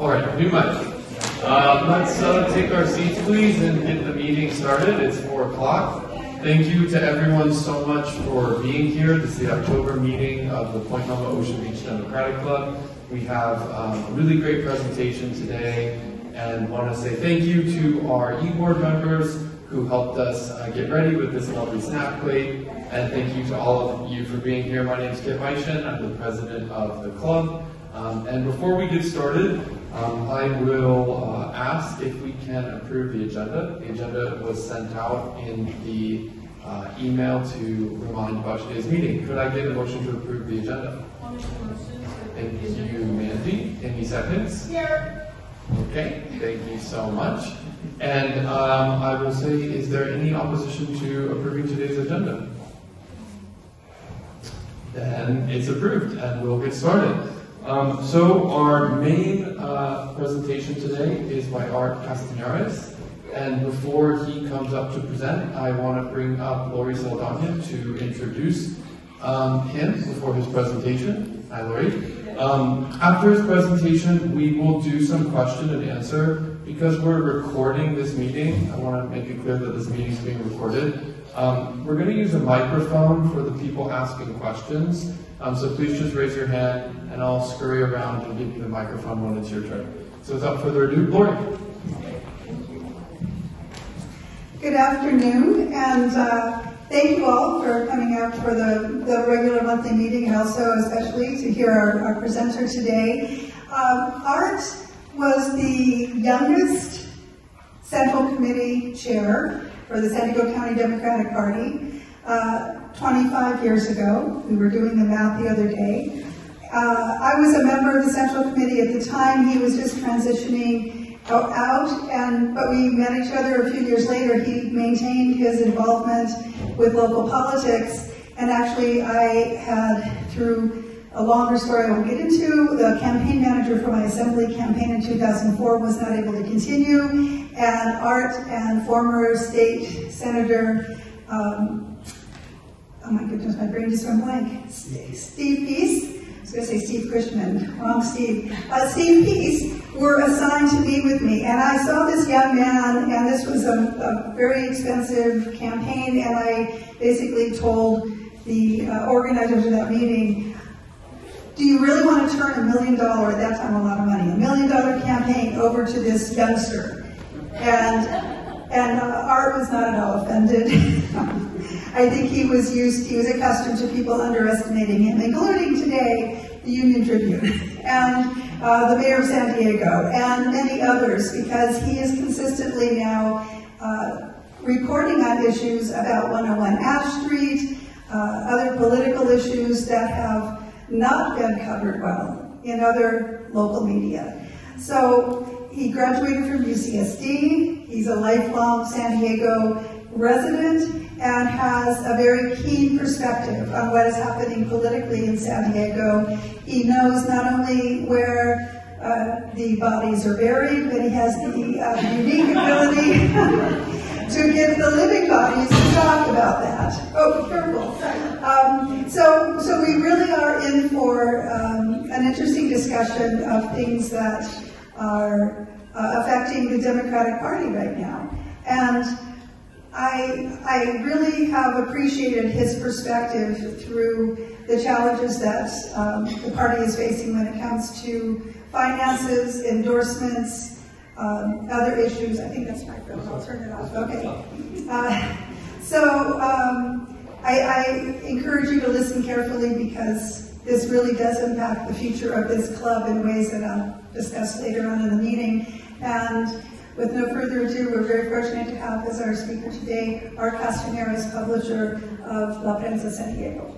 All right, new mic. Uh, let's uh, take our seats, please, and get the meeting started. It's four o'clock. Thank you to everyone so much for being here. This is the October meeting of the Point Loma Ocean Beach Democratic Club. We have um, a really great presentation today, and I want to say thank you to our e-board members who helped us uh, get ready with this lovely snap plate. And thank you to all of you for being here. My name is Kit Meishen. I'm the president of the club. Um, and before we get started, um, I will uh, ask if we can approve the agenda. The agenda was sent out in the uh, email to remind about today's meeting. Could I get a motion to approve the agenda? Thank you, Mandy. Any seconds? Here. Okay, thank you so much. And um, I will say, is there any opposition to approving today's agenda? Then it's approved, and we'll get started. Um, so our main uh, presentation today is by Art Castañares. And before he comes up to present, I want to bring up Lori Saldana to introduce um, him before his presentation. Hi, Lori. Um, after his presentation, we will do some question and answer. Because we're recording this meeting, I want to make it clear that this meeting is being recorded. Um, we're going to use a microphone for the people asking questions. Um, so please just raise your hand and I'll scurry around and give you the microphone when it's your turn. So without further ado, Lori. Good afternoon, and uh, thank you all for coming out for the, the regular monthly meeting, and also especially to hear our, our presenter today. Um, Art was the youngest Central Committee chair for the San Diego County Democratic Party uh, 25 years ago. We were doing the math the other day. Uh, I was a member of the Central Committee at the time. He was just transitioning out, and but we met each other a few years later. He maintained his involvement with local politics, and actually, I had through a longer story I won't get into. The campaign manager for my assembly campaign in 2004 was not able to continue, and Art and former state senator. Um, oh my goodness, my brain just went blank. Steve Peace I was going to say Steve Cushman, wrong Steve. Uh, Steve Peace were assigned to be with me, and I saw this young man, and this was a, a very expensive campaign, and I basically told the uh, organizers of that meeting, do you really want to turn a million dollar, at that time a lot of money, a million dollar campaign over to this youngster? And, and uh, Art was not at all offended. I think he was used, he was accustomed to people underestimating him, including today the Union Tribune and uh, the mayor of San Diego and many others, because he is consistently now uh, reporting on issues about 101 Ash Street, uh, other political issues that have not been covered well in other local media. So he graduated from UCSD. He's a lifelong San Diego resident and has a very keen perspective on what is happening politically in San Diego. He knows not only where uh, the bodies are buried, but he has the uh, unique ability to give the living bodies to talk about that. Oh, careful. Um, so, so we really are in for um, an interesting discussion of things that are uh, affecting the Democratic Party right now. And I, I really have appreciated his perspective through the challenges that um, the party is facing when it comes to finances, endorsements, um, other issues. I think that's my phone. I'll turn it off. Okay. Uh, so um, I, I encourage you to listen carefully because this really does impact the future of this club in ways that I'll discuss later on in the meeting. And with no further ado, we're very fortunate to have as our speaker today Art Castañares, publisher of La Prensa San Diego.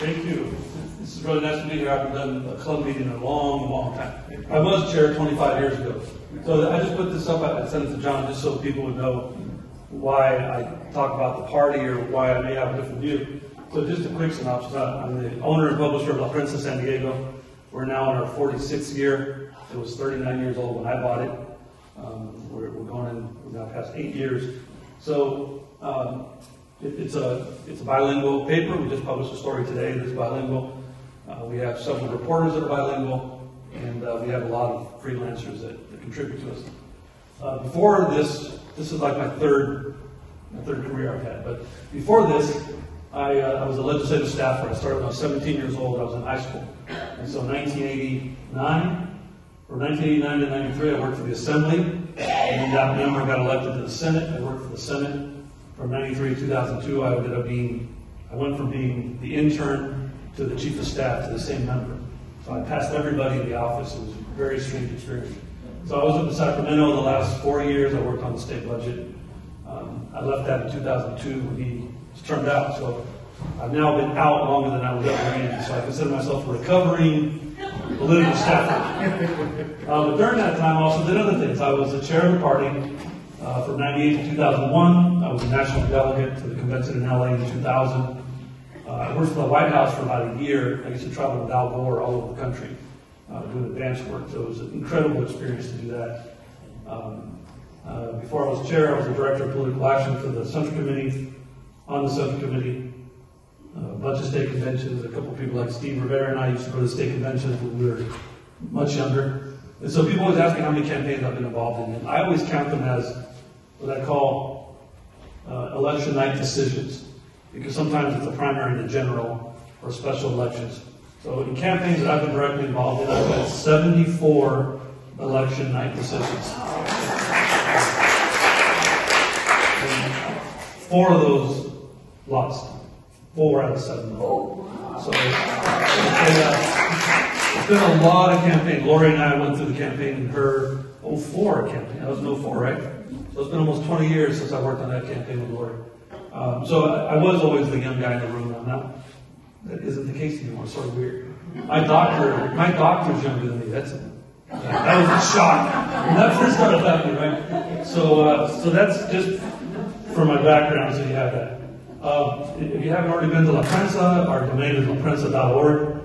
Thank you. This is really nice to be here. I haven't done a club meeting in a long, long time. I was chair 25 years ago. So I just put this up, I sent it to John just so people would know why I talk about the party or why I may have a different view. So just a quick synopsis. I'm the owner and publisher of La Prensa San Diego. We're now in our 46th year. It was 39 years old when I bought it. Um, we're, we're, going in, we're now past eight years. So um, It, it's a, it's a bilingual paper. We just published a story today that's bilingual. Uh, we have several reporters that are bilingual, and uh, we have a lot of freelancers that, that contribute to us. Uh, before this, this is like my third, my third career I've had. But before this, I, uh, I was a legislative staffer. I started when I was 17 years old. I was in high school, and so 1989 from 1989 to 93, I worked for the Assembly, and then that member got elected to the Senate. I worked for the Senate. From 93 to 2002, I ended up being, I went from being the intern to the chief of staff to the same member. So I passed everybody in the office. It was a very strange experience. So I was up in Sacramento the last four years. I worked on the state budget. Um, I left that in 2002 when he turned out. So I've now been out longer than I was ever in. So I consider myself a recovering political staffer. Uh, but during that time, I also did other things. I was the chair of the party uh, from 98 to 2001. I was a national delegate to the convention in LA in 2000. Uh, I worked for the White House for about a year. I used to travel with Al Gore all over the country uh, doing advance work. So it was an incredible experience to do that. Um, uh, before I was chair, I was the director of political action for the Central Committee, on the subcommittee. Uh, a bunch of state conventions. A couple people like Steve Rivera and I used to go to state conventions when we were much younger. And so people always ask me how many campaigns I've been involved in. And I always count them as what I call uh, election night decisions, because sometimes it's a primary, the general, or special elections. So in campaigns that I've been directly involved in, I've had 74 election night decisions. And four of those lost. Four out of seven. So it's been, a, it's been a lot of campaign. Lori and I went through the campaign in her 04 campaign. That was an 04, right? So it's been almost 20 years since I worked on that campaign with Lori. Um, so I, I was always the young guy in the room. I'm not that isn't the case anymore. It's sort of weird. My doctor, my doctor's younger than me. That's that was a shock when that first started happening, right? So, uh, so that's just for my background, so you have that. Uh, if you haven't already been to La Prensa, our domain is laprensa.org.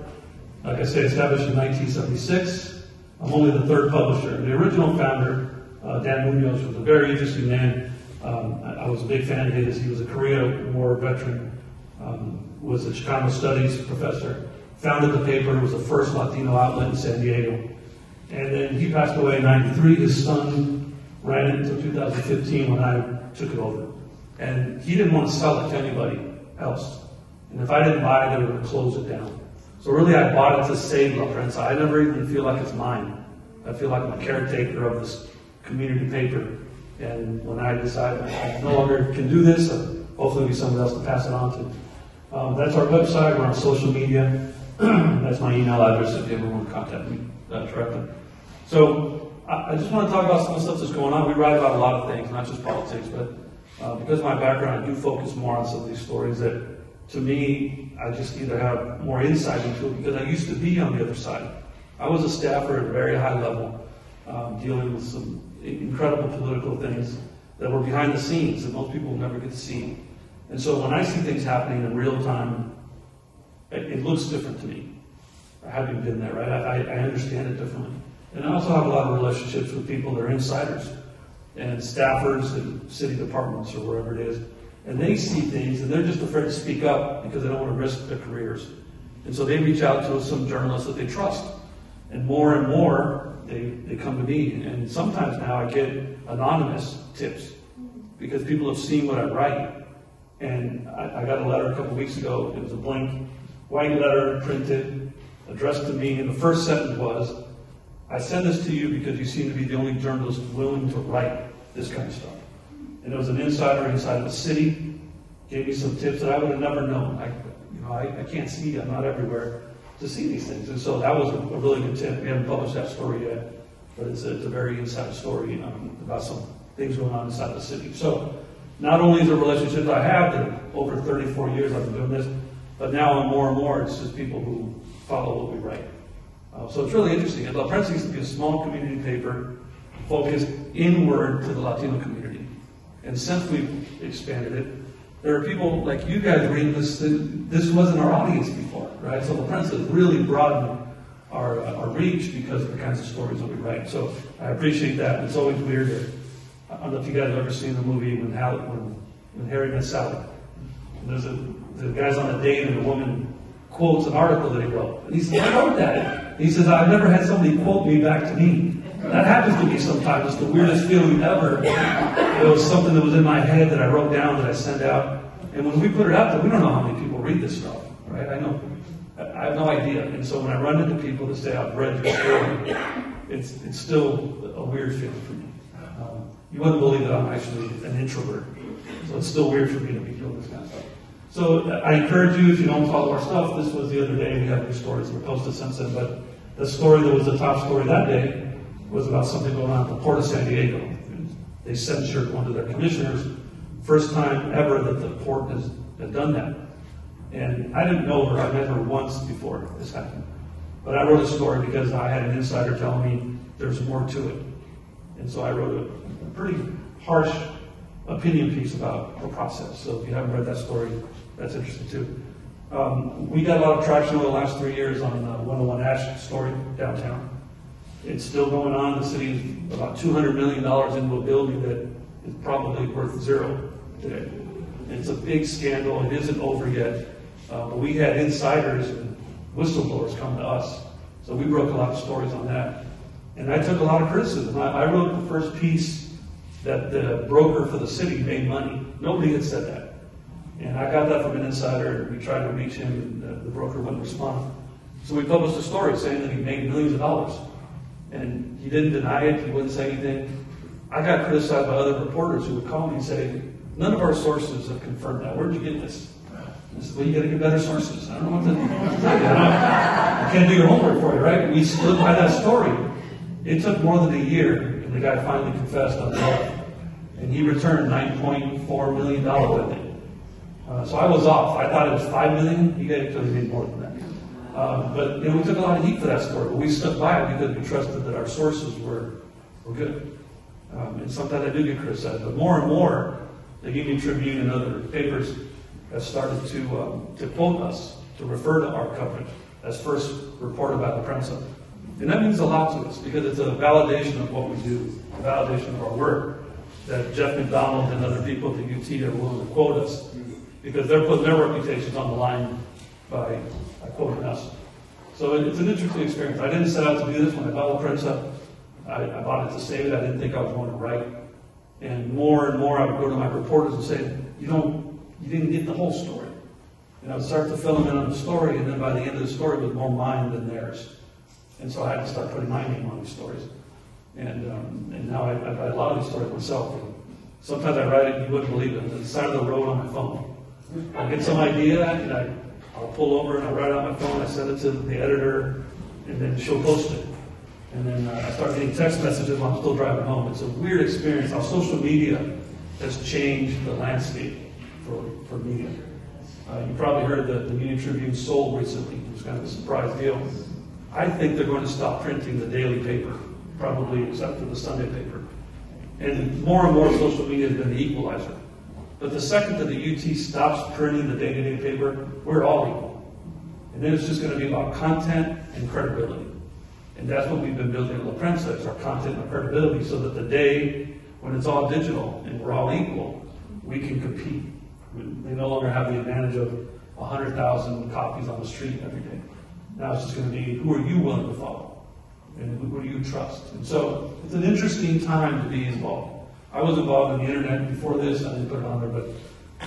Like I say, established in 1976. I'm only the third publisher. The original founder, uh, Dan Munoz, was a very interesting man. Um, I, I was a big fan of his. He was a Korea War veteran. Um, was a Chicano Studies professor, founded the paper, was the first Latino outlet in San Diego. And then he passed away in 93. His son ran it until 2015 when I took it over. And he didn't want to sell it to anybody else. And if I didn't buy it, they were going to close it down. So really, I bought it to save La Prensa. I never even feel like it's mine. I feel like I'm a caretaker of this community paper. And when I decide I no longer can do this, hopefully be someone else to pass it on to. Um, that's our website. We're on social media. that's my email address if you ever want to contact me uh, directly. So I, I, just want to talk about some of the stuff that's going on. We write about a lot of things, not just politics, but uh, because my background, I do focus more on some of these stories that, to me, I just either have more insight into it because I used to be on the other side. I was a staffer at a very high level, um, dealing with some incredible political things that were behind the scenes that most people never get to see. And so when I see things happening in real time, it, it looks different to me. Having been there, right? I, I understand it differently. And I also have a lot of relationships with people that are insiders and staffers in city departments or wherever it is. And they see things and they're just afraid to speak up because they don't want to risk their careers. And so they reach out to some journalists that they trust. And more and more, they, they come to me. And sometimes now I get anonymous tips because people have seen what I write and I, I got a letter a couple weeks ago. It was a blank white letter printed, addressed to me, and the first sentence was, I send this to you because you seem to be the only journalist willing to write this kind of stuff. And it was an insider inside of the city, gave me some tips that I would have never known. I, you know, I, I can't see, I'm not everywhere to see these things. And so that was a, really good tip. We haven't published that story yet, but it's a, it's a very inside story um, about some things going on inside the city. So not only the relationships I have that over 34 years I've been doing this, but now and more and more it's just people who follow what we write. Uh, so it's really interesting. La Prensa used to be a small community paper focused inward to the Latino community. And since we've expanded it, there are people like you guys reading this. This wasn't our audience before, right? So the Prensa has really broadened our, uh, our reach because of the kinds of stories that we write. So I appreciate that. It's always weird to I don't know if you guys have ever seen the movie when, Hal, when, when Harry met Sally. There's a, the guy's on a date and the woman quotes an article that he wrote. And he says, I wrote that. He says, I've never had somebody quote me back to me. That happens to me sometimes. It's the weirdest feeling ever. It was something that was in my head that I wrote down that I sent out. And when we put it out there, we don't know how many people read this stuff, right? I know. I have no idea. And so when I run into people that say, I've read your story, it's, it's still a weird feeling for me. Um, You wouldn't believe that I'm actually an introvert. So it's still weird for me to be doing this kind of stuff. So uh, I encourage you, if you don't follow our stuff, this was the other day, we had new stories were posted since then, but the story that was the top story that day was about something going on at the Port of San Diego. They censured one of their commissioners, first time ever that the port has, has done that. And I didn't know her, I met her once before this happened. But I wrote a story because I had an insider telling me there's more to it. And so I wrote a, a pretty harsh opinion piece about the process. So if you haven't read that story, that's interesting too. Um, we got a lot of traction over the last three years on the 101 Ash story downtown. It's still going on. The city is about $200 million into a building that is probably worth zero today. It's a big scandal. It isn't over yet. Uh, but we had insiders and whistleblowers come to us. So we broke a lot of stories on that. And I took a lot of criticism. I, I wrote the first piece that the broker for the city made money. Nobody had said that. And I got that from an insider, we tried to reach him, and the, the broker wouldn't respond. So we published a story saying that he made millions of dollars. And he didn't deny it, he wouldn't say anything. I got criticized by other reporters who would call me and say, none of our sources have confirmed that. Where'd you get this? I said, well, you gotta get better sources. I don't know what to, I, don't- I can't do your homework for you, right? We stood by that story. It took more than a year, and the guy finally confessed on the and he returned nine point four million dollars, I think. Uh, so I was off. I thought it was five million. He got actually me more than that. Uh, but you know, we took a lot of heat for that story, but we stuck by it because we trusted that our sources were were good. Um, and sometimes I do get criticized, but more and more, the Union Tribune and other papers have started to um, to quote us, to refer to our coverage as first reported by the Prensa. And that means a lot to us because it's a validation of what we do, a validation of our work that Jeff McDonald and other people at the UT are willing to quote us because they're putting their reputations on the line by, quoting us. So it- it's an interesting experience. I didn't set out to do this when I bought the Prensa. I, I bought it to save it. I didn't think I was going to write. And more and more I would go to my reporters and say, you don't, you didn't get the whole story. And I would start to fill them in on the story, and then by the end of the story, it was more mine than theirs. And so I had to start putting my name on these stories. And, um, and now I, I write a lot of these stories myself. And sometimes I write it, you wouldn't believe it, the side of the road on my phone. I get some idea, and I, I'll pull over and I'll write it on my phone, I send it to the editor, and then she'll post it. And then uh, I start getting text messages while I'm still driving home. It's a weird experience how social media has changed the landscape for, for media. Uh, you probably heard that the Union Tribune sold recently. It was kind of a surprise deal. I think they're going to stop printing the daily paper, probably except for the Sunday paper. And more and more social media has been the equalizer. But the second that the UT stops printing the day-to-day paper, we're all equal. And then it's just going to be about content and credibility. And that's what we've been building at La Prensa, is our content and credibility, so that the day when it's all digital and we're all equal, we can compete. We no longer have the advantage of 100,000 copies on the street every day. Now it's just going to be, who are you willing to follow? And who do you trust? And so it's an interesting time to be involved. I was involved in the internet before this, I didn't put it on there, but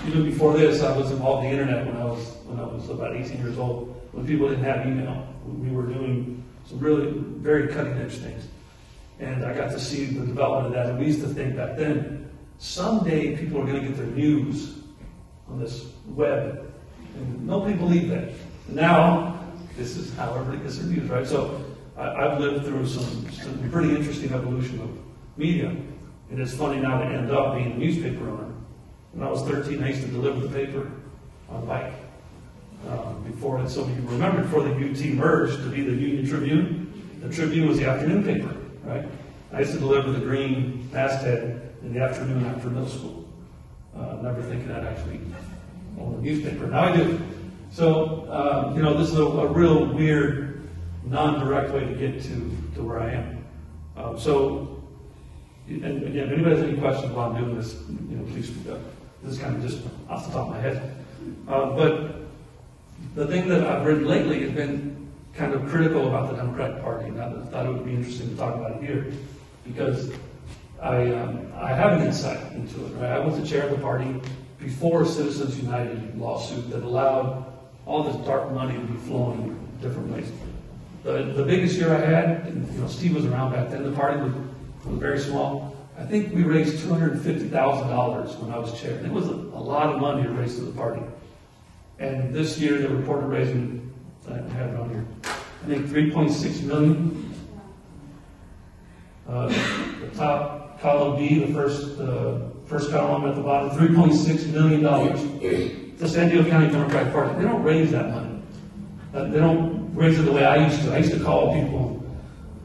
even before this, I was involved in the internet when I was, when I was about 18 years old, when people didn't have email. We were doing some really very cutting edge things. And I got to see the development of that. And we used to think back then, someday people are going to get their news on this web. And nobody believed that. Now, this is how everybody gets their news, right? So I, I've lived through some, some pretty interesting evolution of media. And it's funny now to end up being a newspaper owner. When I was 13, I used to deliver the paper on bike. Um, before it, so you remember before the UT merged to be the Union Tribune, the Tribune was the afternoon paper, right? I used to deliver the green masthead in the afternoon after middle school. Uh, never thinking I'd actually own a newspaper. Now I do. So, um, you know, this is a, a real weird, non-direct way to get to, to where I am. Um, so, and again, if anybody has any questions while I'm doing this, you know, please speak up. This is kind of just off the top of my head. Uh, but the thing that I've read lately has been kind of critical about the Democratic Party, and I thought it would be interesting to talk about it here, because I, um, I have an insight into it, right? I was the chair of the party before Citizens United lawsuit that allowed all this dark money to be flowing different ways. The, the biggest year I had, and, you know, Steve was around back then, the party was very small. I think we raised two hundred and fifty thousand dollars when I was chair. It was a, a lot of money to raise to the party. And this year, they reported raising, I have it on here, I think three point six million. Uh, the top column B, the first, uh, first column at the bottom, three point six million dollars. The San Diego County Democratic Party, they don't raise that money. Uh, they don't raise it the way I used to. I used to call people,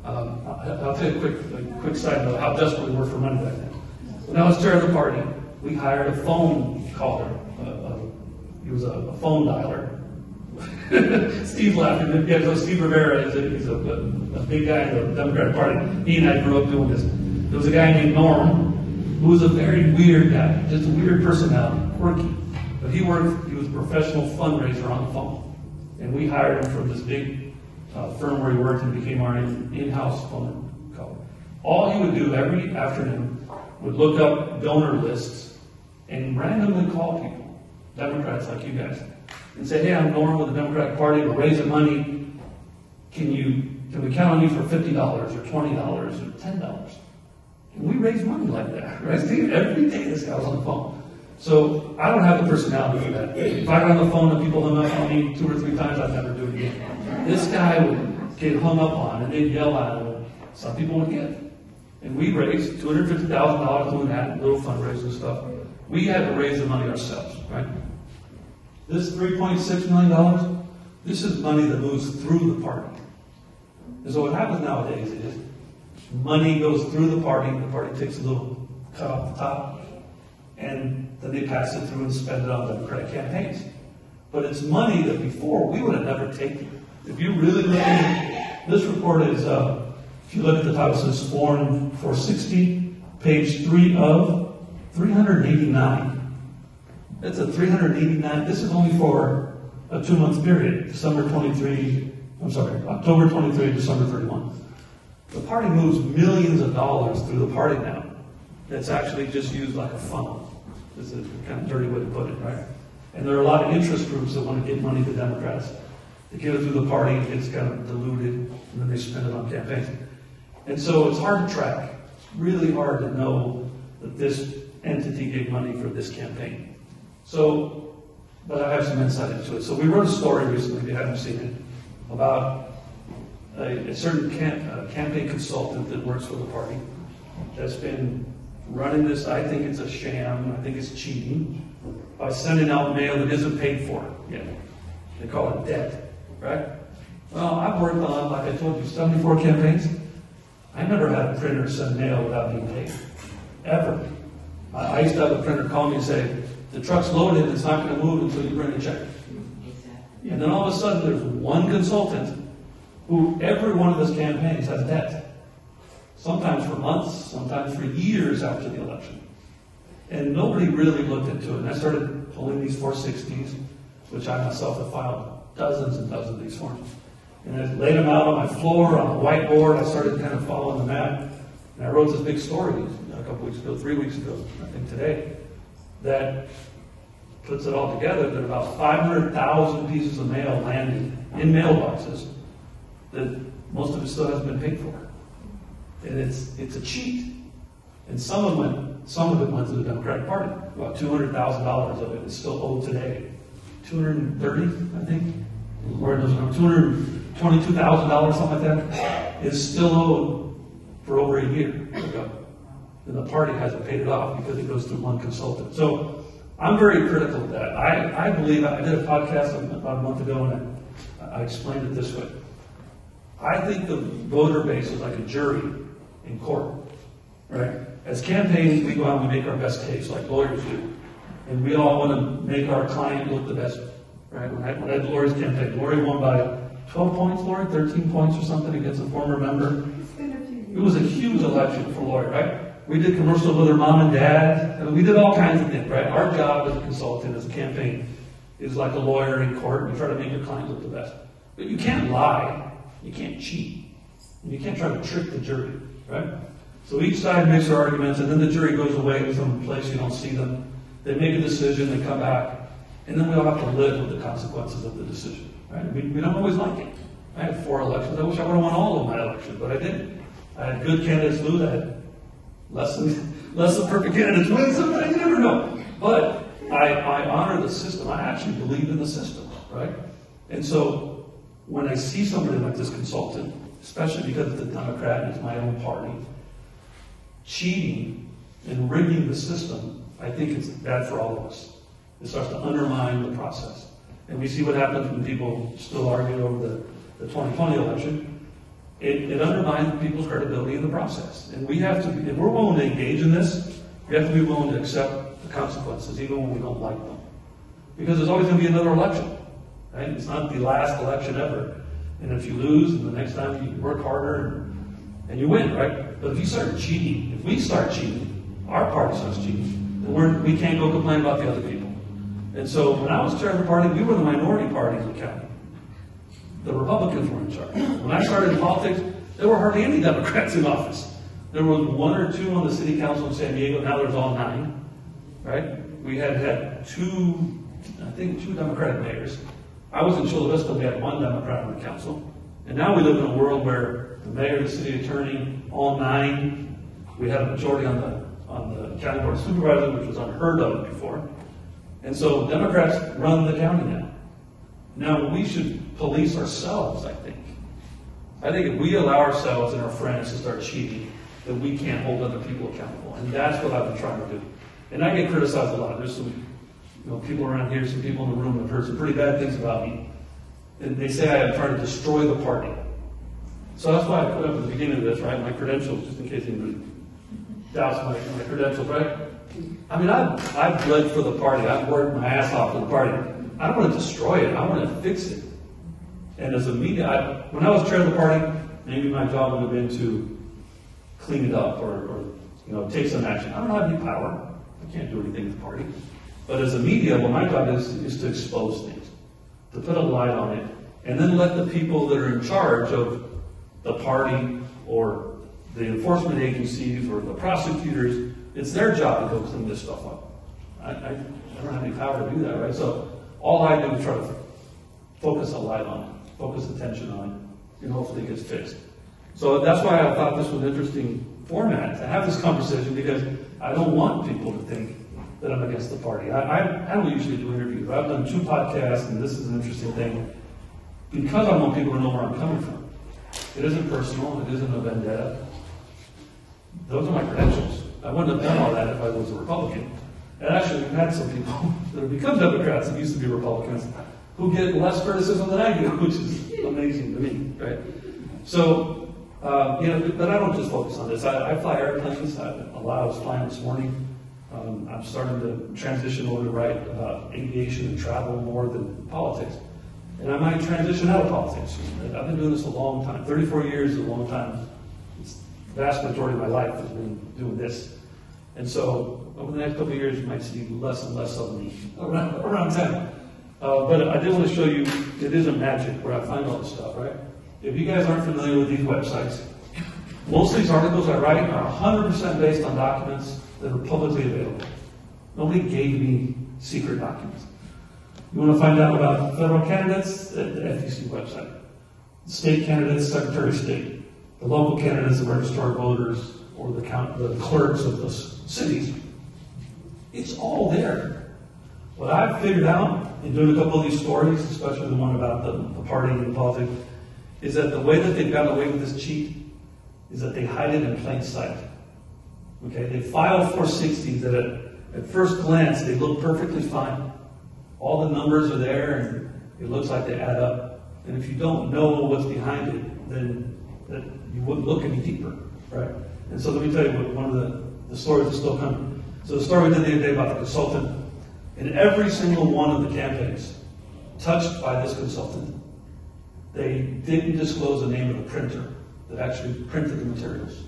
um, I'll tell you a quick, a quick side note, how desperate we were for money back then. When I was chair of the party, we hired a phone caller, uh, uh, he was a, a phone dialer. Steve laughing, yeah, so Steve Rivera is a, he's a, a big guy in the Democratic Party. He and I grew up doing this. There was a guy named Norm, who was a very weird guy, just a weird personality, quirky. But he worked, he was a professional fundraiser on the phone. And we hired him from this big uh, firm where he worked and became our in- in-house phone call. All he would do every afternoon would look up donor lists and randomly call people, Democrats like you guys, and say, hey, I'm Norm with the Democratic Party, we're raising money. Can you, can we count on you for fifty dollars or twenty dollars or ten dollars? And we raise money like that, right? Steve, every day this guy was on the phone. So I don't have the personality for that. If I got on the phone and people hung up on me two or three times, I'd never do it again. This guy would get hung up on and they'd yell at him. Some people would give. And we raised two hundred fifty thousand dollars doing that, little fundraising stuff. We had to raise the money ourselves, right? This three point six million dollars, this is money that moves through the party. And so what happens nowadays is money goes through the party, the party takes a little cut off the top, and then they pass it through and spend it on Democratic campaigns. But it's money that before we would have never taken. If you really look at this report is, uh, if you look at the top, it says Form 460, page 3 of 389. That's a 389, this is only for a two-month period, December 23, I'm sorry, October 23, December 31. The party moves millions of dollars through the party now. That's actually just used like a funnel. This is a kind of dirty way to put it, right? And there are a lot of interest groups that want to get money to Democrats. They give it through the party, it gets kind of diluted, and then they spend it on campaigns. And so it's hard to track. It's really hard to know that this entity gave money for this campaign. So, but I have some insight into it. So we wrote a story recently, if you haven't seen it, about a, a certain cam, uh, campaign consultant that works for the party that's been running this. I think it's a sham. I think it's cheating by sending out mail that isn't paid for yet. They call it debt, right? Well, I've worked on, like I told you, 74 campaigns. I never had a printer send mail without being paid, ever. I, used to have a printer call me and say, "The truck's loaded. It's not going to move until you bring a check." And then all of a sudden, there's one consultant who every one of his campaigns has debt. Sometimes for months, sometimes for years after the election. And nobody really looked into it. And I started pulling these 460s, which I myself have filed dozens and dozens of these forms. And I laid them out on my floor, on a whiteboard. I started kind of following the map. And I wrote this big story a couple weeks ago, three weeks ago, I think today, that puts it all together, There are about 500,000 pieces of mail landed in mailboxes that most of it still hasn't been paid for. And it's, it's a cheat. And some of it some of it went to the Democratic Party. About $200,000 of it is still owed today. 230, I think, was, $222,000, something like that, is still owed for over a year ago. And the party hasn't paid it off because it goes through one consultant. So I'm very critical of that. I, I believe, I did a podcast about a month ago and I, I explained it this way. I think the voter base is like a jury in court, right? As campaigns, we go out and we make our best case, like lawyers do. And we all want to make our client look the best, right? When I, when I did Lori's campaign, Lori won by 12 points, Lori, 13 points or something against a former member. It was a huge election for Lori, right? We did commercials with her mom and dad. We did all kinds of things, right? Our job as a consultant, as a campaign, is like a lawyer in court, you try to make your client look the best. But you can't lie, you can't cheat, you can't try to trick the jury, right? So each side makes their arguments, and then the jury goes away to some place you don't see them. They make a decision, they come back, and then we all have to live with the consequences of the decision, right? We, we don't always like it. I had four elections, I wish I would have won all of my elections, but I didn't. I had good candidates lose, I had less than, less than perfect candidates win, sometimes you never know. But I, I honor the system, I actually believe in the system, right? And so, when I see somebody like this consultant, especially because it's a Democrat and it's my own party, cheating and rigging the system, I think it's bad for all of us. It starts to undermine the process. And we see what happens when people still argue over the, the 2020 election. It, it undermines people's credibility in the process. And we have to, be, if we're willing to engage in this, we have to be willing to accept the consequences, even when we don't like them. Because there's always going to be another election. Right? It's not the last election ever. And if you lose, and the next time you work harder and, and you win, right? But if you start cheating, if we start cheating, our party starts cheating, we're, we can't go complain about the other people. And so when I was chair of the party, we were the minority party in the county. The Republicans were in charge. When I started in politics, there were hardly any Democrats in office. There was one or two on the city council in San Diego. Now there's all nine, right? We had had two, I think, two Democratic mayors. I was in Chula Vista. We had one Democrat on the council, and now we live in a world where the mayor, the city attorney, all nine. We had a majority on the on the county board of supervisors, which was unheard of before. And so Democrats run the county now. Now we should police ourselves, I think. I think if we allow ourselves and our friends to start cheating, then we can't hold other people accountable. And that's what I've been trying to do. And I get criticized a lot. There's some you know, people around here, some people in the room have heard some pretty bad things about me. And they say I am trying to destroy the party. So that's why I put up at the beginning of this, right, my credentials, just in case anybody doubts my, my credentials, right? I mean, I've, I've bled for the party. I've worked my ass off for the party. I don't want to destroy it. I want to fix it. And as a media, I, when I was chair of the party, maybe my job would have been to clean it up or, or you know, take some action. I don't have any power. I can't do anything with the party. But as a media, well, my job is, is to expose things, to put a light on it, and then let the people that are in charge of the party or the enforcement agencies or the prosecutors, it's their job to go clean this stuff up. I, I, I don't have any power to do that, right? So all I do is try to focus a light on it, focus attention on it, and hopefully it gets fixed. So that's why I thought this was an interesting format to have this conversation because I don't want people to think that I'm against the party. I, I, I don't usually do interviews. I've done two podcasts, and this is an interesting thing because I want people to know where I'm coming from. It isn't personal. It isn't a vendetta. Those are my credentials. I wouldn't have done all that if I was a Republican. And actually, we've had some people that have become Democrats that used to be Republicans who get less criticism than I do, which is amazing to me, right? So, uh, you know, but I don't just focus on this. I, I fly airplanes. I, a lot I was flying this morning. Um, I'm starting to transition over to write about aviation and travel more than politics. And I might transition out of politics. I've been doing this a long time. 34 years is a long time. Vast majority of my life has been doing this. And so over the next couple of years, you might see less and less of me around, around town. Uh, but I did want to show you, it isn't magic where I find all this stuff, right? If you guys aren't familiar with these websites, most of these articles I write are 100% based on documents that are publicly available. Nobody gave me secret documents. You want to find out about federal candidates at the FEC website. State candidates, Secretary of State. The local candidates, the registered voters, or the, count, the clerks of the cities. It's all there. What I've figured out in doing a couple of these stories, especially the one about the, the party and politics, is that the way that they've gotten away with this cheat is that they hide it in plain sight. Okay, they file 460s that at, at first glance they look perfectly fine. All the numbers are there and it looks like they add up. And if you don't know what's behind it, then that wouldn't look any deeper, right? And so let me tell you what, one of the, the stories that's still coming. So the story we did the other day about the consultant. In every single one of the campaigns touched by this consultant, they didn't disclose the name of the printer that actually printed the materials.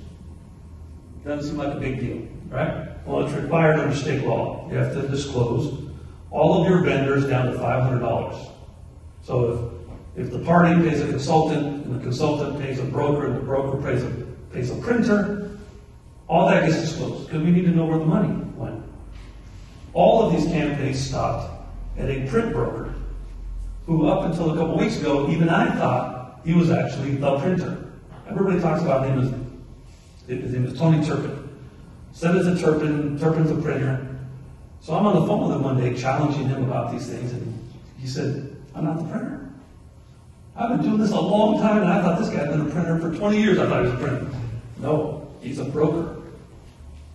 Doesn't seem like a big deal, right? Well, it's required under state law. You have to disclose all of your vendors down to five hundred dollars. So if, the party pays a consultant, and the consultant pays a broker, and the broker pays a, pays a printer, all that gets disclosed, because we need to know where the money went. All of these campaigns stopped at a print broker, who up until a couple weeks ago, even I thought he was actually the printer. Everybody talks about him as, his name is Tony Turpin. Senator Turpin, Turpin's a printer. So I'm on the phone with him one day challenging him about these things, and he said, I'm not the printer. I've been doing this a long time, and I thought this guy's been a printer for 20 years. I thought he was a printer. No, he's a broker.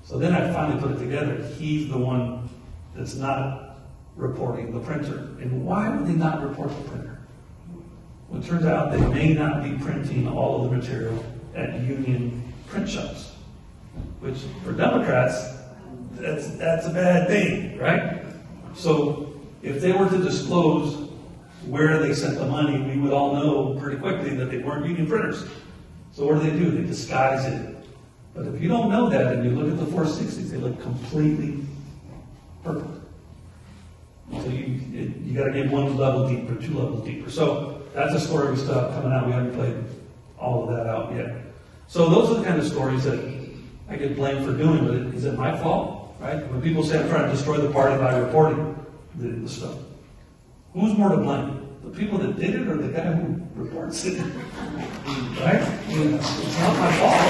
So then I finally put it together. He's the one that's not reporting the printer. And why would they not report the printer? Well, it turns out they may not be printing all of the material at union print shops, which for Democrats, that's, that's a bad thing, right? So if they were to disclose where they sent the money, we would all know pretty quickly that they weren't union printers. So what do they do? They disguise it. But if you don't know that and you look at the 460s, they look completely purple. So you, you gotta get one level deeper, two levels deeper. So that's a story we still have coming out. We haven't played all of that out yet. So those are the kind of stories that I get blamed for doing, but is it my fault? Right? When people say I'm trying to destroy the party by reporting the, the stuff, who's more to blame? The people that did it or the guy who reports it? right? I mean, it's not my fault.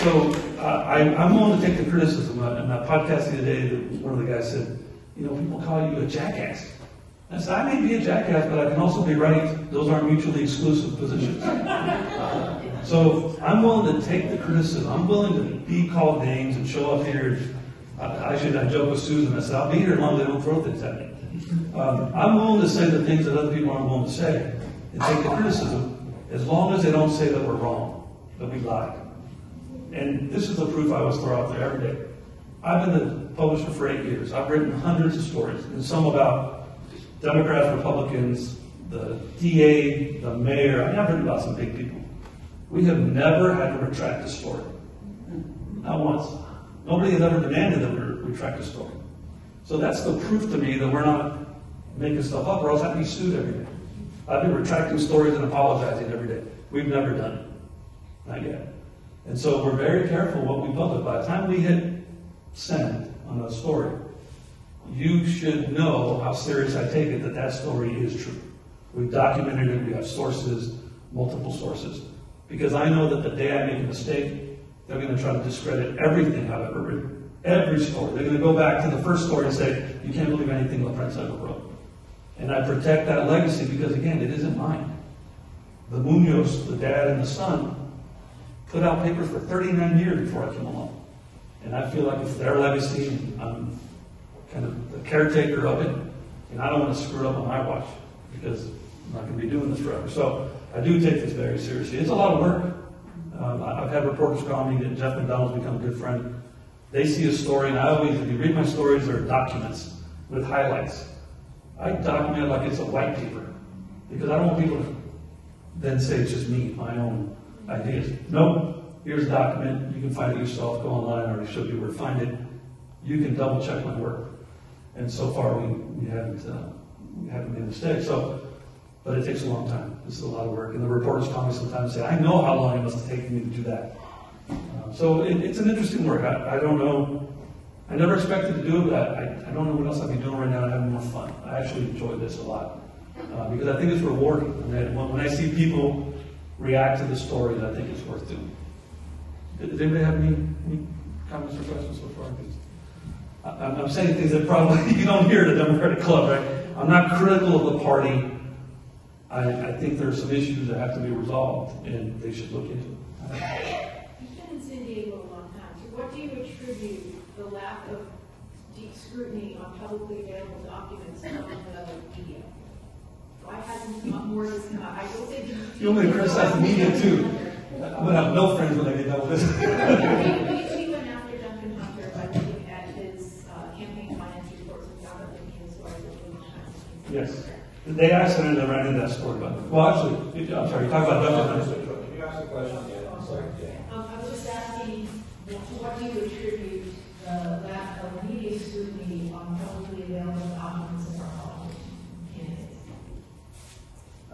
So uh, I, I'm willing to take the criticism. Uh, In that podcast the other day, one of the guys said, you know, people call you a jackass. I said, I may be a jackass, but I can also be right. Those aren't mutually exclusive positions. So I'm willing to take the criticism. I'm willing to be called names and show up here. I, I should I joke with Susan. I said, I'll be here as long as they don't throw things at me. Um, I'm willing to say the things that other people aren't willing to say and take the criticism as long as they don't say that we're wrong, that we lied. And this is the proof I always throw out there every day. I've been the publisher for eight years. I've written hundreds of stories, and some about Democrats, Republicans, the DA, the mayor. I mean, I've written about some big people. We have never had to retract a story. Not once. Nobody has ever demanded that we retract a story. So that's the proof to me that we're not making stuff up, or else I'd be sued every day. I've been retracting stories and apologizing every day. We've never done it. Not yet. And so we're very careful what we publish. By the time we hit send on a story, you should know how serious I take it that that story is true. We've documented it, we have sources, multiple sources. Because I know that the day I make a mistake, they're going to try to discredit everything I've ever written. Every story. They're going to go back to the first story and say, you can't believe anything La Prensa ever wrote. And I protect that legacy because, again, it isn't mine. The Munoz, the dad and the son, put out papers for 39 years before I came along. And I feel like it's their legacy, and I'm kind of the caretaker of it, and I don't want to screw it up on my watch because I'm not going to be doing this forever. So I do take this very seriously. It's a lot of work. Um, I've had reporters call me, that Jeff McDonald's become a good friend. They see a story, and I always, if you read my stories, they're documents with highlights. I document it like it's a white paper because I don't want people to then say it's just me, my own ideas. No, here's a document. You can find it yourself. Go online. I already showed you where to find it. You can double check my work. And so far, we, we haven't uh, we haven't made a mistake. So, but it takes a long time. Is a lot of work. And the reporters call me sometimes and say, "I know how long it must have taken me to do that." So it, it's an interesting work. I, I don't know. I never expected to do it, but I, I, don't know what else I'd be doing right now. I'm having more fun. I actually enjoy this a lot uh, because I think it's rewarding. And when, when I see people react to the stories, I think it's worth doing. Does anybody have any, any comments or questions so far? I- I'm, saying things that probably you don't hear at a Democratic club, right? I'm not critical of the party. I, I think there are some issues that have to be resolved, and they should look into it. You've been in San Diego a long time, so what do you attribute the lack of deep scrutiny on publicly available documents on the media? Why hasn't more of this come out? I will say. You want me to criticize the media too? I'm gonna have no friends when I get done with this. We, we went after Duncan Hunter by looking at his uh, campaign finance reports and found that he was largely in Yes. They accidentally ran into that story, but, well, actually, I'm sorry, you talk about Duncan Hunter. Can you ask the question again? I'm sorry, Jay. Um, I was just asking, what do you attribute the lack of media scrutiny on publicly available documents of our politician candidates?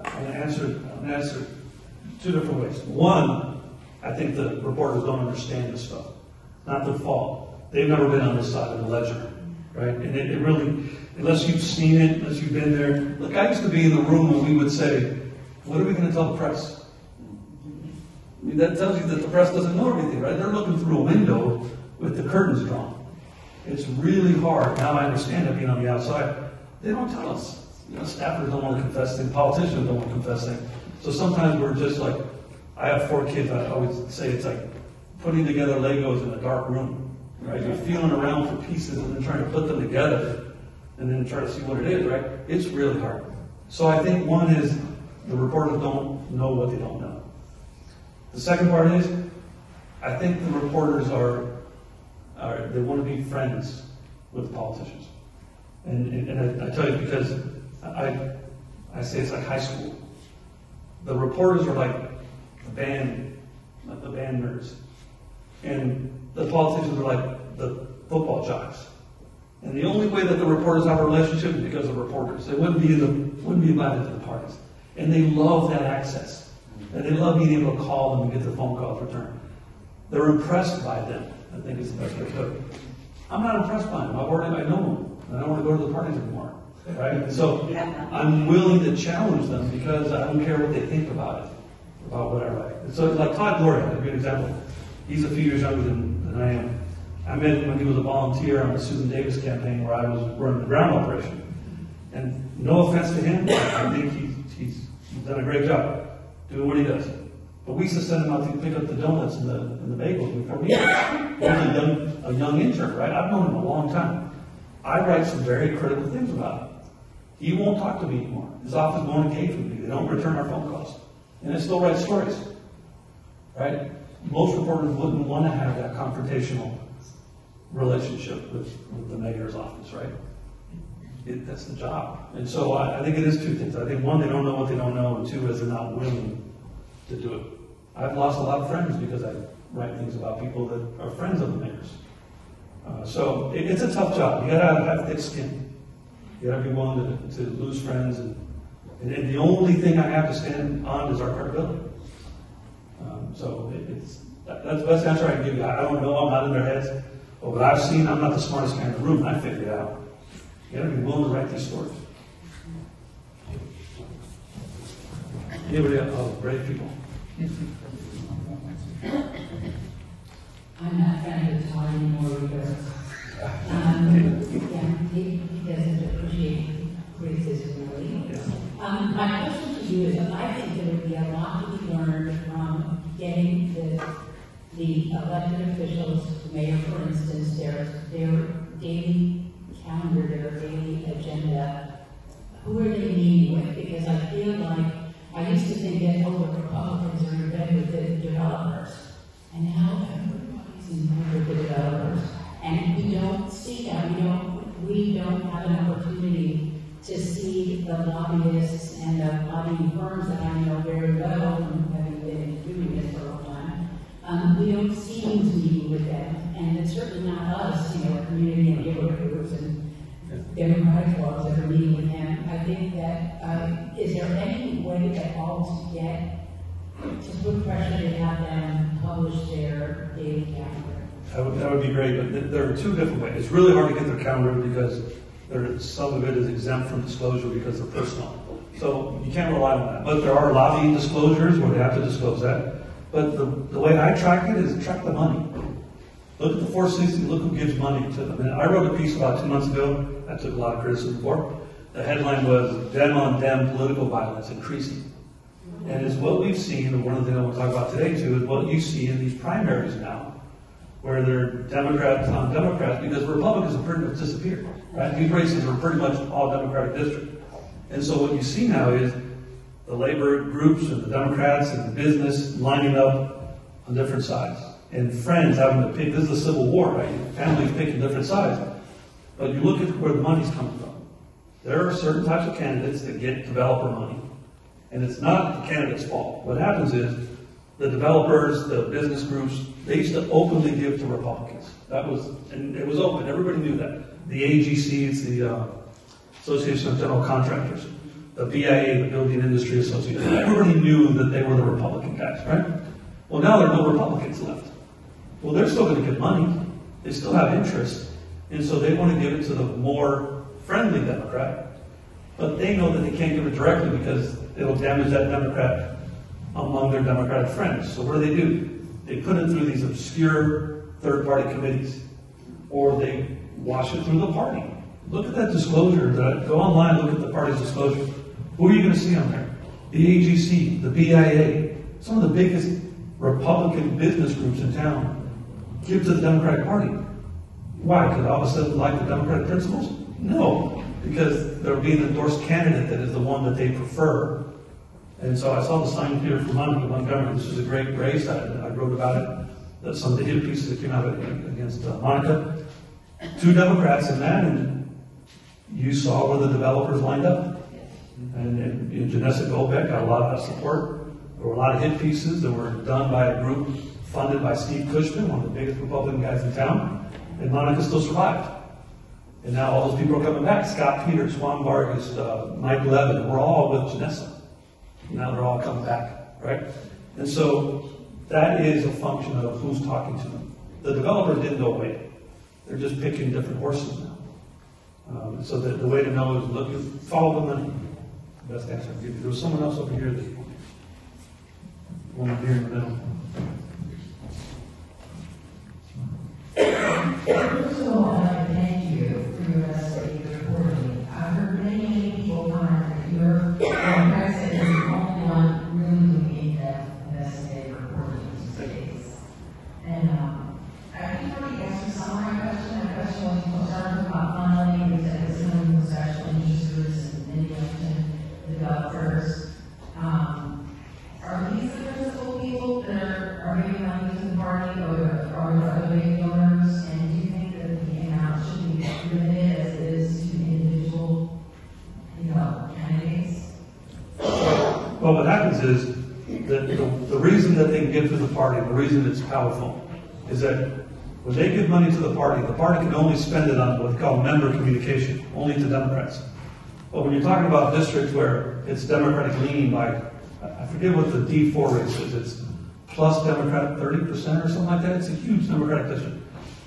Gonna answer, gonna answer two different ways. One, I think the reporters don't understand this stuff. Not their fault. They've never been on this side of the ledger, right? And it, it really, unless you've seen it, unless you've been there. Look, I used to be in the room when we would say, what are we gonna tell the press? I mean, that tells you that the press doesn't know everything, right? They're looking through a window with the curtains drawn. It's really hard. Now I understand it being on the outside. They don't tell us. You know, staffers don't want to confess things, politicians don't want to confess things. So sometimes we're just like, I have four kids, I always say it's like putting together Legos in a dark room, right? You're feeling around for pieces and then trying to put them together and then try to see what it is, right? It's really hard. So I think one is the reporters don't know what they don't know. The second part is, I think the reporters are, are they want to be friends with politicians. And, and, I, I tell you because I, I say it's like high school. The reporters are like the band, like the band nerds. And the politicians are like the football jocks. And the only way that the reporters have a relationship is because of reporters. They wouldn't be the, wouldn't be invited to the parties. And they love that access. And they love being able to call them and get their phone calls returned. They're impressed by them, I think is the best way to put it. I'm not impressed by them. I've already, I know them. I don't want to go to the parties anymore. Right? So I'm willing to challenge them because I don't care what they think about it, about what I write. And so like Todd Gloria, I'll give you an example. He's a few years younger than, than I am. I met him when he was a volunteer on the Susan Davis campaign where I was running the ground operation. And no offense to him, I think he's, he's, he's done a great job doing what he does. But we used to send him out to pick up the donuts and the, and the bagels before meetings. He was a young, a young intern, right? I've known him a long time. I write some very critical things about him. He won't talk to me anymore. His office won't engage with me. They don't return our phone calls. And I still write stories. Right? Most reporters wouldn't want to have that confrontational relationship with, with the mayor's office, right? It, that's the job. And so I, I think it is two things. I think one, they don't know what they don't know, and two, is they're not willing to do it. I've lost a lot of friends because I write things about people that are friends of the mayor's. Uh, so it, it's a tough job. You gotta have thick skin. You gotta be willing to, to lose friends, and, and, and the only thing I have to stand on is our credibility. Um, so it, it's that, that's the best answer I can give you. I don't know. I'm not in their heads. But what I've seen, I'm not the smartest guy in the room. I figured it out. You gotta be willing to write these stories. Anybody else? Oh, brave people. I'm not trying to talk anymore because, um, yeah, he, doesn't appreciate criticism really. Um, my question to you is, I think there would be a lot to be learned from getting the, the elected officials, the mayor, for instance, their, their daily that, uh, is there any way at all to get, to put pressure to have them publish their daily calendar? That would, that would be great, but th- there are two different ways. It's really hard to get their calendar because there, some of it is exempt from disclosure because they're personal. So you can't rely on that. But there are lobbying disclosures where they have to disclose that. But the, the way I track it is track the money. Look at the four 460, look who gives money to them. And I wrote a piece about two months ago, I took a lot of criticism for. The headline was Dem on Dem political violence increasing. And it's what we've seen, and one of the things I want to talk about today too, is what you see in these primaries now where they're Democrats on Democrats because Republicans have pretty much disappeared. Right? These races are pretty much all Democratic districts. And so what you see now is the labor groups and the Democrats and the business lining up on different sides. And friends having to pick, this is a civil war, right? Families picking different sides. But you look at where the money's coming. There are certain types of candidates that get developer money. And it's not the candidate's fault. What happens is the developers, the business groups, they used to openly give to Republicans. That was, and it was open, everybody knew that. The AGC is the uh, Association of General Contractors, the BIA, the Building Industry Association, everybody knew that they were the Republican guys, right? Well, now there are no Republicans left. Well, they're still gonna get money, they still have interest, and so they wanna give it to the more friendly Democrat, but they know that they can't give it directly because it'll damage that Democrat among their Democratic friends. So what do they do? They put it through these obscure third-party committees, or they wash it through the party. Look at that disclosure. Go online, look at the party's disclosure. Who are you going to see on there? The AGC, the BIA, some of the biggest Republican business groups in town give to the Democratic Party. Why? Because all of a sudden like the Democratic principles? No, because they're being endorsed candidate that is the one that they prefer. And so I saw the sign here for Monica Montgomery. This is a great race. I, I wrote about it. That some of the hit pieces that came out against uh, Monica. Two Democrats in that, and you saw where the developers lined up. And, and, and Janessa Goldbeck got a lot of support. There were a lot of hit pieces that were done by a group funded by Steve Cushman, one of the biggest Republican guys in town. And Monica still survived. And now all those people are coming back. Scott Peters, Juan Vargas, uh, Mike Levin, we're all with Janessa. Now they're all coming back, right? And so that is a function of who's talking to them. The developers didn't go away. They're just picking different horses now. Um, so the, the way to know is look, follow the money. Best answer I give you. There was someone else over here that, one here in the middle. Reason it's powerful, is that when they give money to the party, the party can only spend it on what what's called member communication, only to Democrats. But when you're talking about districts where it's Democratic leaning by, I forget what the D4 race is, it's plus Democratic 30% or something like that, it's a huge Democratic district.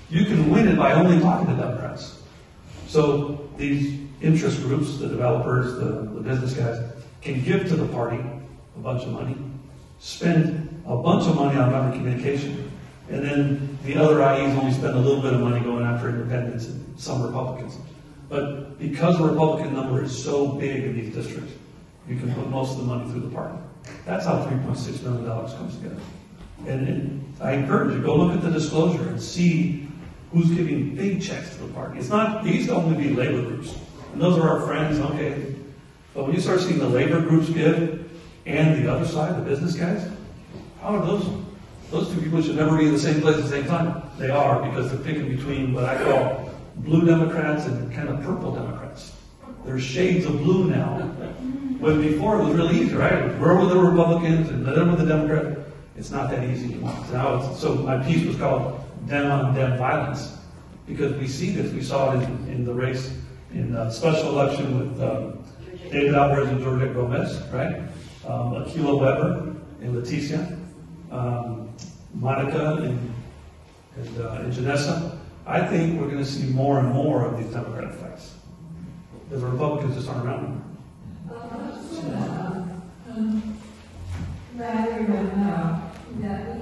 You can win it by only talking to Democrats. So these interest groups, the developers, the, the business guys, can give to the party a bunch of money, spend a bunch of money on member communication, and then the other IEs only spend a little bit of money going after independents and some Republicans. But because the Republican number is so big in these districts, you can put most of the money through the party. That's how $3.6 million comes together. And, I encourage you, go look at the disclosure and see who's giving big checks to the party. It's not, these don't only be labor groups. And those are our friends, okay. But when you start seeing the labor groups give and the other side, the business guys, how are those? Those two people should never be in the same place at the same time. They are because they're picking between what I call blue Democrats and kind of purple Democrats. There's shades of blue now. When before it was really easy, right? We're with the Republicans and then with the Democrats. It's not that easy anymore. Now so my piece was called Dem on Dem Violence because we see this. We saw it in, in the race in the special election with um, David Alvarez and Georgette Gomez, right? Um, Akilah Weber and Leticia, um, Monica and, and, uh, and Janessa. I think we're going to see more and more of these Democratic fights. The Republicans just aren't around anymore. rather than uh, that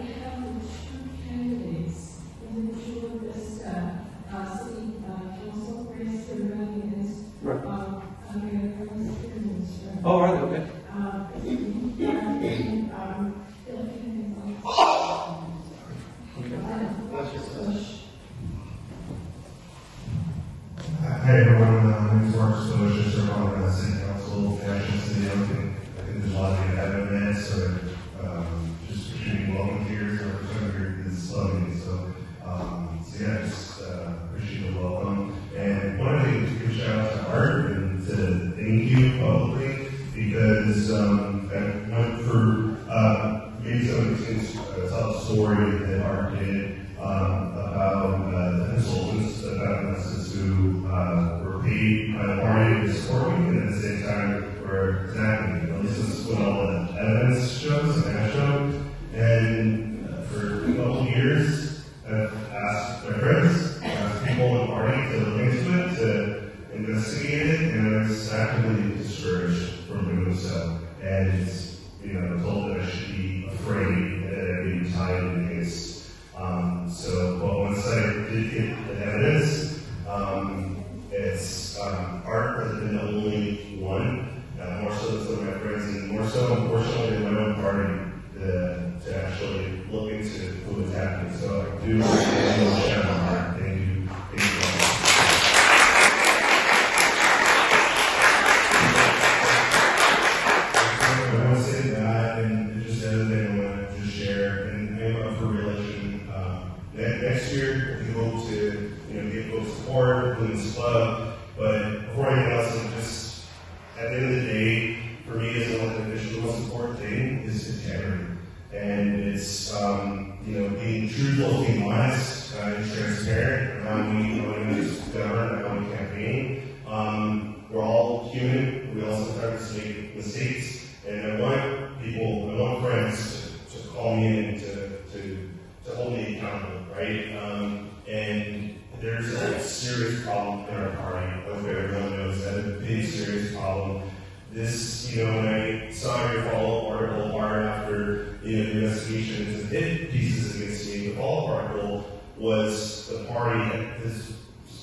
problem. This, you know, when I saw your follow-up article, Art, after, you know, the investigations and hit pieces against me, the follow-up article was the party that is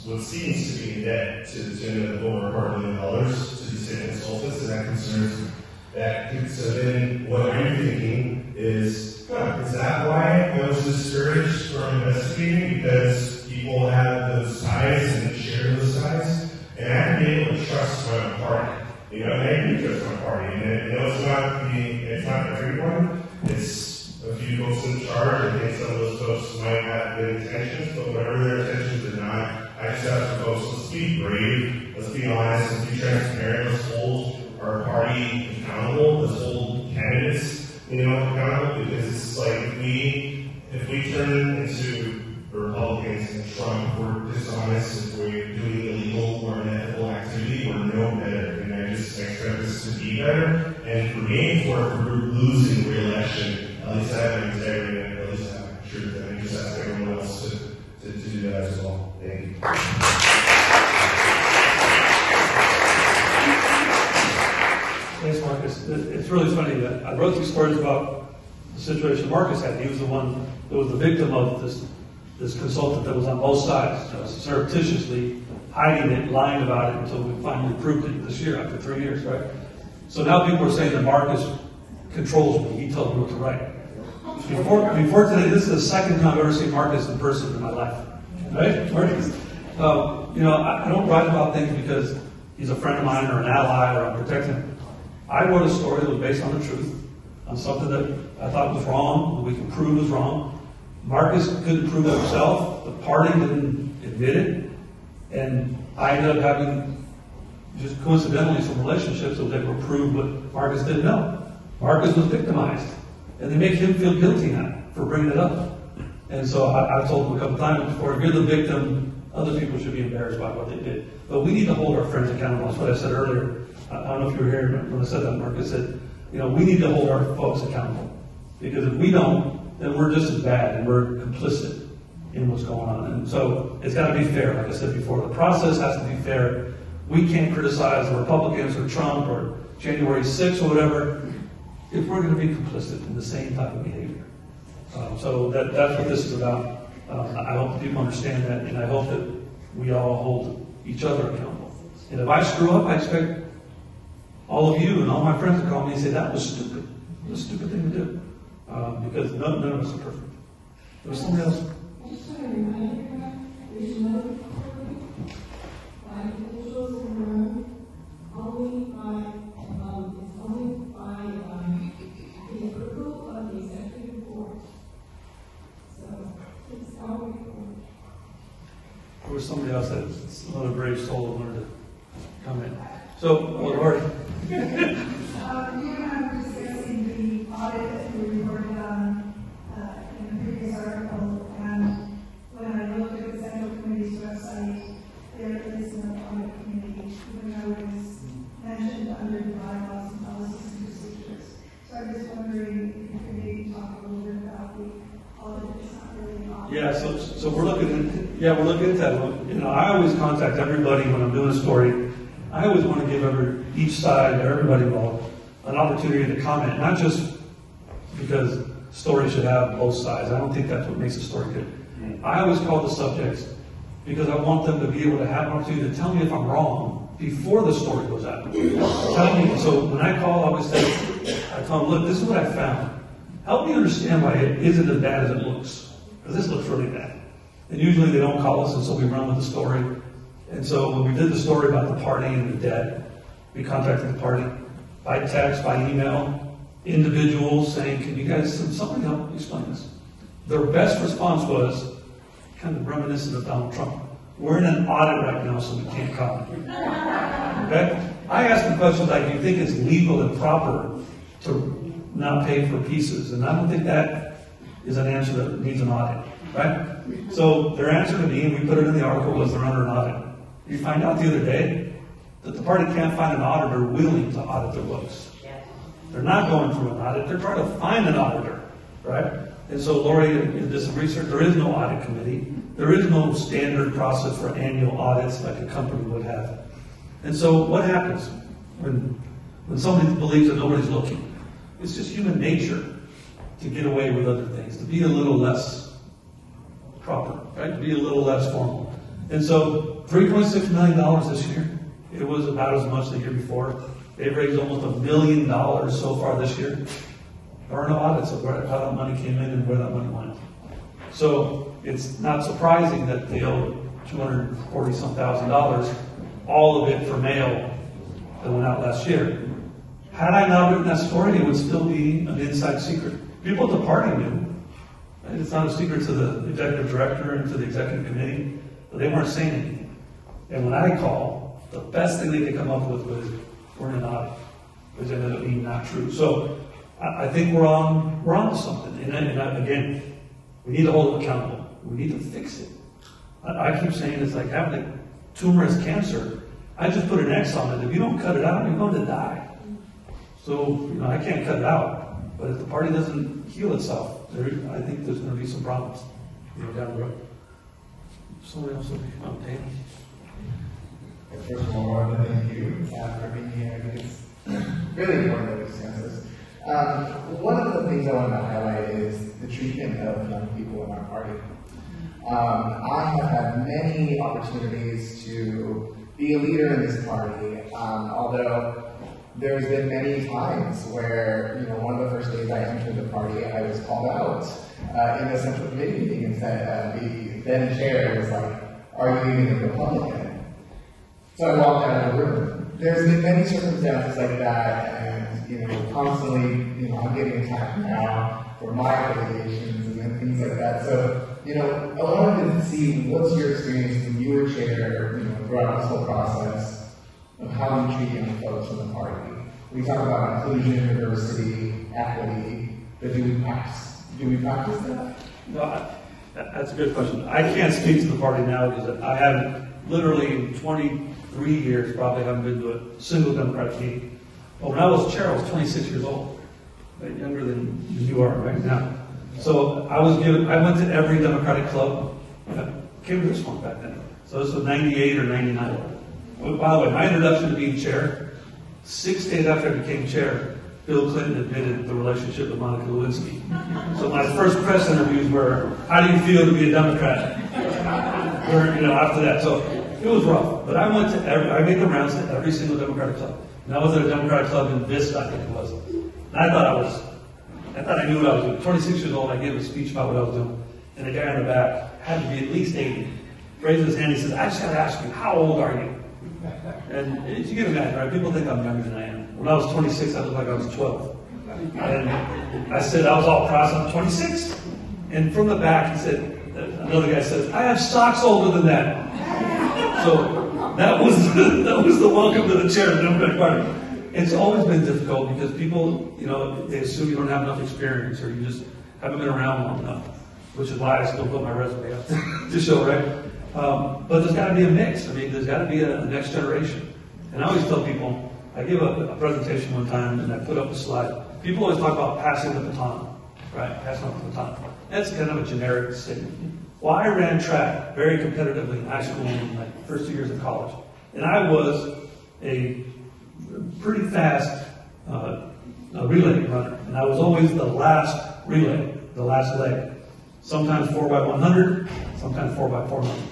what seems to be in debt to the tune of over a quarter million dollars to these state consultants, and that concerns that. So then what I'm thinking is, huh, is that why I was discouraged from investigating? Because people have those ties and share those ties, and I have to be able to trust my own party. You know, and do trust my party, and I know it's not the, it's not everyone. It's a few folks in charge. I think some of those folks might have good intentions, but whatever their intentions are not, I just ask for folks, let's be brave, let's be honest, let's be transparent, let's hold our party accountable, let's hold candidates, you know, accountable, because it's like, we, if we turn into Republicans and Trump, we're dishonest, if we're doing better, and for me, for, for losing re-election, at least I have integrity, and at least I have truth, and I just ask everyone else to, to, to do that as well. Thank you. Thanks, Marcus. It's really funny that I wrote these stories about the situation Marcus had. He was the one that was the victim of this, this consultant that was on both sides, surreptitiously hiding it, lying about it until we finally proved it this year, after three years, right? So now people are saying that Marcus controls me. He tells me what to write. Before, before today, this is the second time I've ever seen Marcus in person in my life. Right? Marcus? You know, I, I don't write about things because he's a friend of mine or an ally or I'm protecting him. I wrote a story that was based on the truth, on something that I thought was wrong, that we can prove was wrong. Marcus couldn't prove it himself. The party didn't admit it. And I ended up having just coincidentally some relationships that they were proved what Marcus didn't know. Marcus was victimized. And they make him feel guilty now for bringing it up. And so I, I told him a couple times before, if you're the victim, other people should be embarrassed by what they did. But we need to hold our friends accountable. That's what I said earlier. I, I don't know if you were here when I said that, Marcus said, you know, we need to hold our folks accountable. Because if we don't, then we're just as bad and we're complicit in what's going on. And so it's got to be fair, like I said before. The process has to be fair. We can't criticize the Republicans or Trump or January 6th or whatever if we're going to be complicit in the same type of behavior. Um, so that, that's what this is about. Uh, I hope people understand that, and I hope that we all hold each other accountable. And if I screw up, I expect all of you and all my friends to call me and say, that was stupid. It was a stupid thing to do. Uh, because none, none of us are perfect. There was somebody else. every soul wanted to comment. So, oh I were discussing uh, in the article, and when I looked at the Central Committee's website, there is an audit committee, even though mentioned under the bylaws and policies and. So I was wondering if you could talk a little bit about the Yeah, so, so we're looking yeah, we're looking at that everybody when I'm doing a story. I always want to give every, each side, or everybody involved, an opportunity to comment, not just because stories should have both sides. I don't think that's what makes a story good. I always call the subjects because I want them to be able to have an opportunity to tell me if I'm wrong before the story goes out. Tell me, so when I call, I always say, I tell them, look, this is what I found. Help me understand why it isn't as bad as it looks. Because this looks really bad. And usually they don't call us, and so we run with the story. And so when we did the story about the party and the debt, we contacted the party by text, by email, individuals saying, can you guys, somebody help explain this? Their best response was kind of reminiscent of Donald Trump. We're in an audit right now, so we can't comment. Okay? I asked them questions like, do you think it's legal and proper to not pay for pieces? And I don't think that is an answer that needs an audit, right? So their answer to me, and we put it in the article, was they're under an audit. You find out the other day that the party can't find an auditor willing to audit their books. They're not going through an audit, they're trying to find an auditor, right? And so Lori did some research, there is no audit committee. There is no standard process for annual audits like a company would have. And so what happens when, when somebody believes that nobody's looking? It's just human nature to get away with other things, to be a little less proper, right? To be a little less formal. And so $3.6 million this year, it was about as much the year before. They've raised almost a million dollars so far this year. There are no audits of where, how that money came in and where that money went. So it's not surprising that they owe 240 some thousand dollars, all of it for mail that went out last year. Had I not written that story, it would still be an inside secret. People at the party knew. It's not a secret to the executive director and to the executive committee, but they weren't saying anything. And when I call, the best thing they could come up with was, we're audit, which ended up being not true. So I, I think we're on, we're on to something. And, then- and I- again, we need to hold them accountable. We need to fix it. I, I keep saying it's like having a tumor cancer. I just put an X on it. If you don't cut it out, you're going to die. So, you know, I can't cut it out. But if the party doesn't heal itself, there, I think there's going to be some problems, you know, down the road. Somebody else will oh, Dan. First of all, want thank you uh, for being here. I think it's really important that we discuss this. Um, one of the things I want to highlight is the treatment of young people in our party. Um, I have had many opportunities to be a leader in this party, um, although there's been many times where, you know, one of the first days I entered the party, I was called out uh, in the central committee meeting and said, uh, the then chair was like, are you even a Republican? So I walked out of the room. There's been many circumstances like that, and you know, constantly, you know, I'm getting attacked now for my affiliations and things like that. So, you know, I wanted to see what's your experience when you were chair, you know, throughout this whole process of how you treat young folks in the party. We talk about inclusion, diversity, equity, but do we practice? Do we practice that? No, I- that's a good question. I can't speak to the party now because I haven't, literally in 23 years, probably haven't been to a single Democratic meeting. But when I was chair, I was 26 years old, right, younger than you are right now. So I was given, I went to every Democratic club, came to this one back then. So this was 98 or 99. Oh, By the way, my introduction to being chair, six days after I became chair, Bill Clinton admitted the relationship with Monica Lewinsky. So my first press interviews were, how do you feel to be a Democrat? Or, you know, after that, so it was rough. But I went to every, I made the rounds to every single Democratic club. And I was at a Democratic club in Vista, I think it was. And I thought I was, I thought I knew what I was doing. Twenty-six years old, I gave a speech about what I was doing. And the guy in the back had to be at least eighty. Raises his hand, he says, I just gotta ask you, how old are you? And you can imagine, right? People think I'm younger than I am. When I was 26, I looked like I was 12. And I said, I was all proud, I'm 26. And from the back, he said, another guy says, I have socks older than that. So that was that was the welcome to the chair the Democratic Party. It's always been difficult because people, you know, they assume you don't have enough experience or you just haven't been around long enough, which is why I still put my resume up to show, right? Um, but there's got to be a mix. I mean, there's got to be a, a next generation. And I always tell people, I gave a, a presentation one time and I put up a slide. People always talk about passing the baton, right? Passing the baton. That's kind of a generic statement. Well, I ran track very competitively in high school and my first two years of college. And I was a pretty fast uh, relay runner. And I was always the last relay, the last leg. Sometimes 4 by 100, sometimes 4 by 400.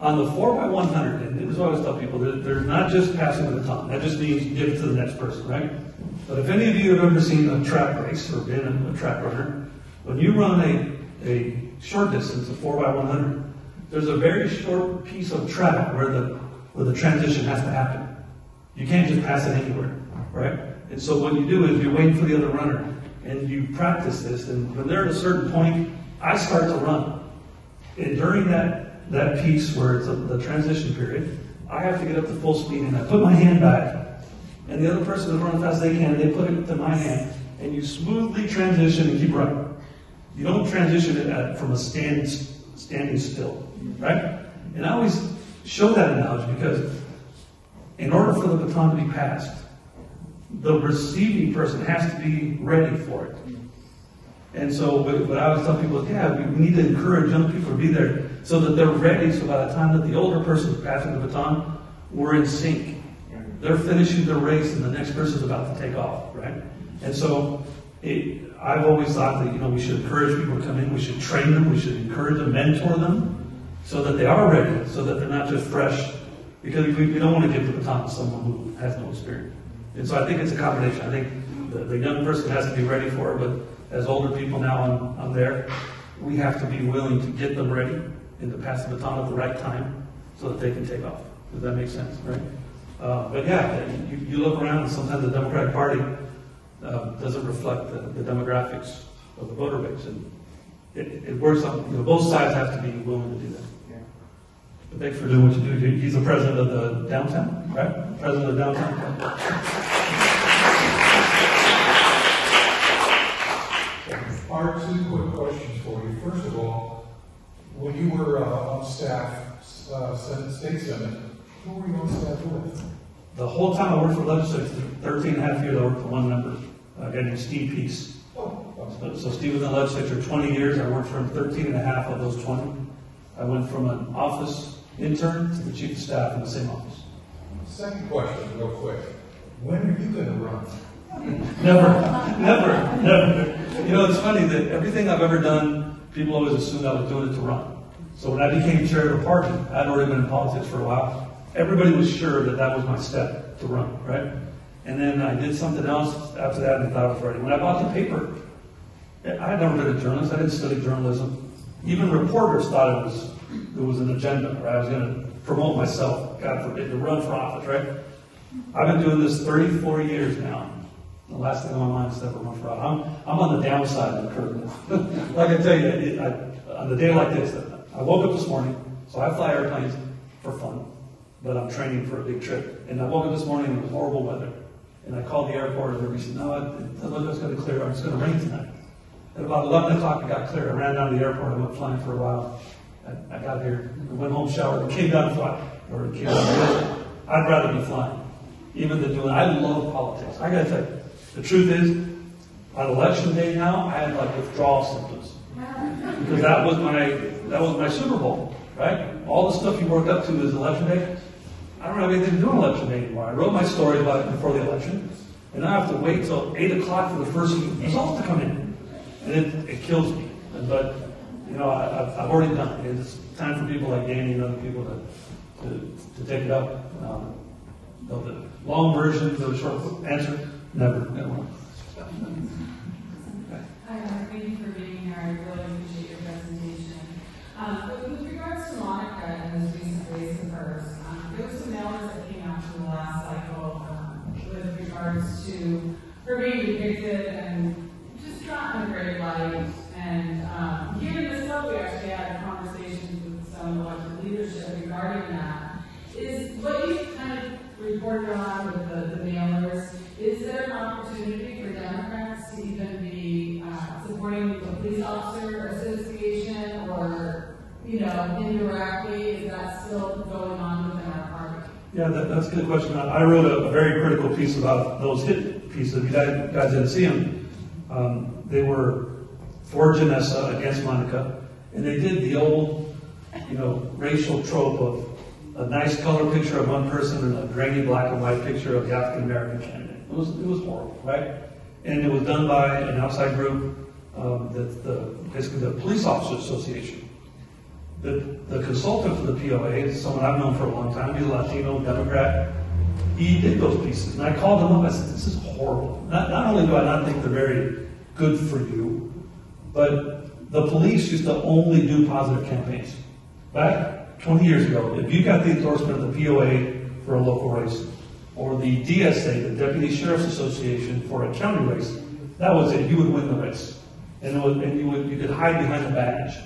On the 4 by 100, and this is what I always tell people, there's not just passing the baton. That just means give it to the next person, right? But if any of you have ever seen a track race or been a track runner, when you run a, a short distance, a 4 by 100, there's a very short piece of track where the, where the transition has to happen. You can't just pass it anywhere, right? And so what you do is you wait for the other runner, and you practice this, and when they're at a certain point, I start to run. And during that, that piece where it's a, the transition period, I have to get up to full speed, and I put my hand back, and the other person is running as fast as they can, they put it to my hand, and you smoothly transition and keep running. You don't transition it at, from a stand, standing still, right? And I always show that analogy because in order for the baton to be passed, the receiving person has to be ready for it. And so, what, I always tell people is, yeah, we need to encourage young people to be there so that they're ready. So by the time that the older person is passing the baton, we're in sync. They're finishing their race, and the next person's about to take off, right? And so, it, I've always thought that you know we should encourage people to come in. We should train them. We should encourage them, mentor them, so that they are ready, so that they're not just fresh. Because we, we don't want to give the baton to someone who has no experience. And so I think it's a combination. I think the, the young person has to be ready for it, but as older people now, I'm, I'm there. We have to be willing to get them ready and to pass the baton at the right time so that they can take off. Does that make sense, right? Uh, but yeah, you, you look around and sometimes the Democratic Party uh, doesn't reflect the, the demographics of the voter base. And it, it works on, you know, both sides have to be willing to do that. Yeah. But thanks for doing what you do. He's the president of the downtown, right? President of downtown. Art, two quick questions for you. First of all, when you were uh, on staff, uh, Senate, State Senate, who were you on staff with? The whole time I worked for legislature, 13 and a half years, I worked for one member, a guy named Steve Peace. Oh, So, so Steve was in the legislature 20 years. I worked for him 13 and a half of those 20. I went from an office intern to the chief of staff in the same office. second question, real quick. When are you going to run? Never, never, never. You know, it's funny that everything I've ever done, people always assumed I was doing it to run. So when I became chair of the party, I'd already been in politics for a while. Everybody was sure that that was my step to run, right? And then I did something else after that and thought I was ready. When I bought the paper, I had never been a journalist. I didn't study journalism. Even reporters thought it was it was an agenda, right? I was going to promote myself, God forbid, to run for office, right? I've been doing this 34 years now. The last thing on my mind is ever run for office. I'm, I'm on the downside of the curve like I tell you, I, on a day like this, I woke up this morning, so I fly airplanes for fun, but I'm training for a big trip. And I woke up this morning was horrible weather. And I called the airport and they said, no, it's going to clear. It's going to rain tonight. At about 11 o'clock, it got clear. I ran down to the airport. I went flying for a while. I, I got here, went home, showered, and came down to fly. Or came down I'd rather be flying. Even than doing, I love politics. I gotta tell you, the truth is, on election day now, I had like withdrawal symptoms. Because that was my, that was my Super Bowl, right? All the stuff you worked up to is election day. I don't have anything to do on election day anymore. I wrote my story about it before the election, and I have to wait till eight o'clock for the first results to come in. And it, it kills me. But, you know, I, I've, I've already done it. It's time for people like Danny and other people to, to, to take it up. Um, the long version, the short answer, never, never. Hi. Thank you for being here. I really appreciate your presentation. Um, with regards to Monica and mailers that came out from the last cycle um, with regards to her being depicted and just not in a great light. And um, here in this we actually had conversations with some elected leadership regarding that. Is what you've kind of reported on with the, the mailers, is there an opportunity for Democrats to even be uh, supporting the police officer association or, you know, indirectly? Yeah, that, that's a good question. I wrote a, a very critical piece about those hit pieces. If you guys, didn't see them, um, they were for Janessa against Monica, And they did the old, you know, racial trope of a nice color picture of one person and a grainy black and white picture of the African American candidate. It was, it was horrible, right? And it was done by an outside group, um, that the, basically the Police Officers Association. The, the consultant for the POA is someone I've known for a long time, he's a Latino Democrat. He did those pieces, and I called him up, I said, this is horrible. Not, not only do I not think they're very good for you, but the police used to only do positive campaigns. Back 20 years ago, if you got the endorsement of the POA for a local race, or the DSA, the Deputy Sheriff's Association, for a county race, that was it, you would win the race. And, and you would, you could hide behind the badge,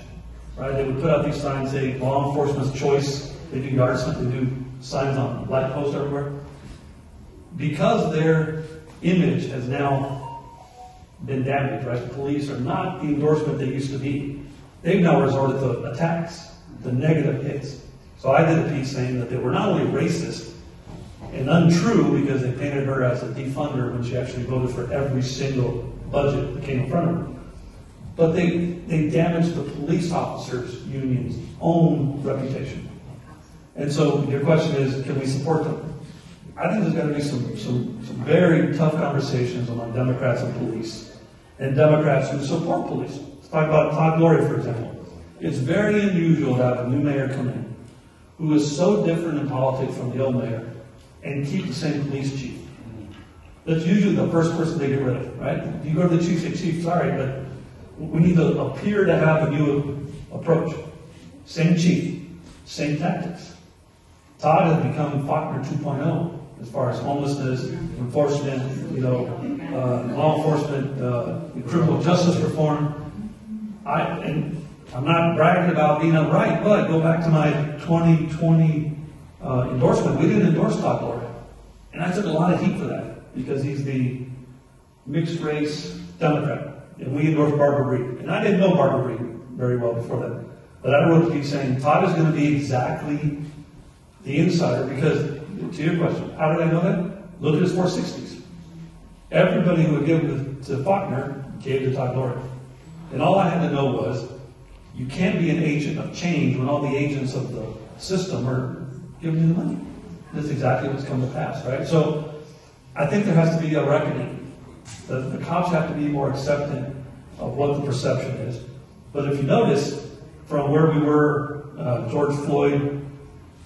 right? They would put out these signs saying law enforcement's choice, they do yard signs, they do signs on light posts everywhere. Because their image has now been damaged, right? The police are not the endorsement they used to be. They've now resorted to attacks, the negative hits. So I did a piece saying that they were not only racist and untrue because they painted her as a defunder when she actually voted for every single budget that came in front of her, but they, they damaged the police officers' union's own reputation. And so your question is, can we support them? I think there's got to be some, some, some very tough conversations among Democrats and police, and Democrats who support police. Let's talk about Todd Gloria, for example. It's very unusual to have a new mayor come in who is so different in politics from the old mayor and keep the same police chief. That's usually the first person they get rid of, right? You go to the chief, say, Chief, sorry, but we need to appear to have a new approach. Same chief, same tactics. Todd has become Faulconer 2.0 as far as homelessness, enforcement, you know, uh, law enforcement, uh, criminal justice reform. I, and I'm not bragging about being upright, but go back to my 2020 uh, endorsement. We didn't endorse Todd Gloria. And I took a lot of heat for that because he's the mixed race Democrat. And we endorsed Barbara Reed. And I didn't know Barbara Reed very well before that. But I wrote to piece saying Todd is going to be exactly the insider because, to your question, how did I know that? Look at his 460s. Everybody who would give to, to Faulconer gave to Todd Gloria. And all I had to know was you can't be an agent of change when all the agents of the system are giving you the money. That's exactly what's come to pass, right? So I think there has to be a reckoning. The, the cops have to be more accepting of what the perception is. But if you notice, from where we were, uh, George Floyd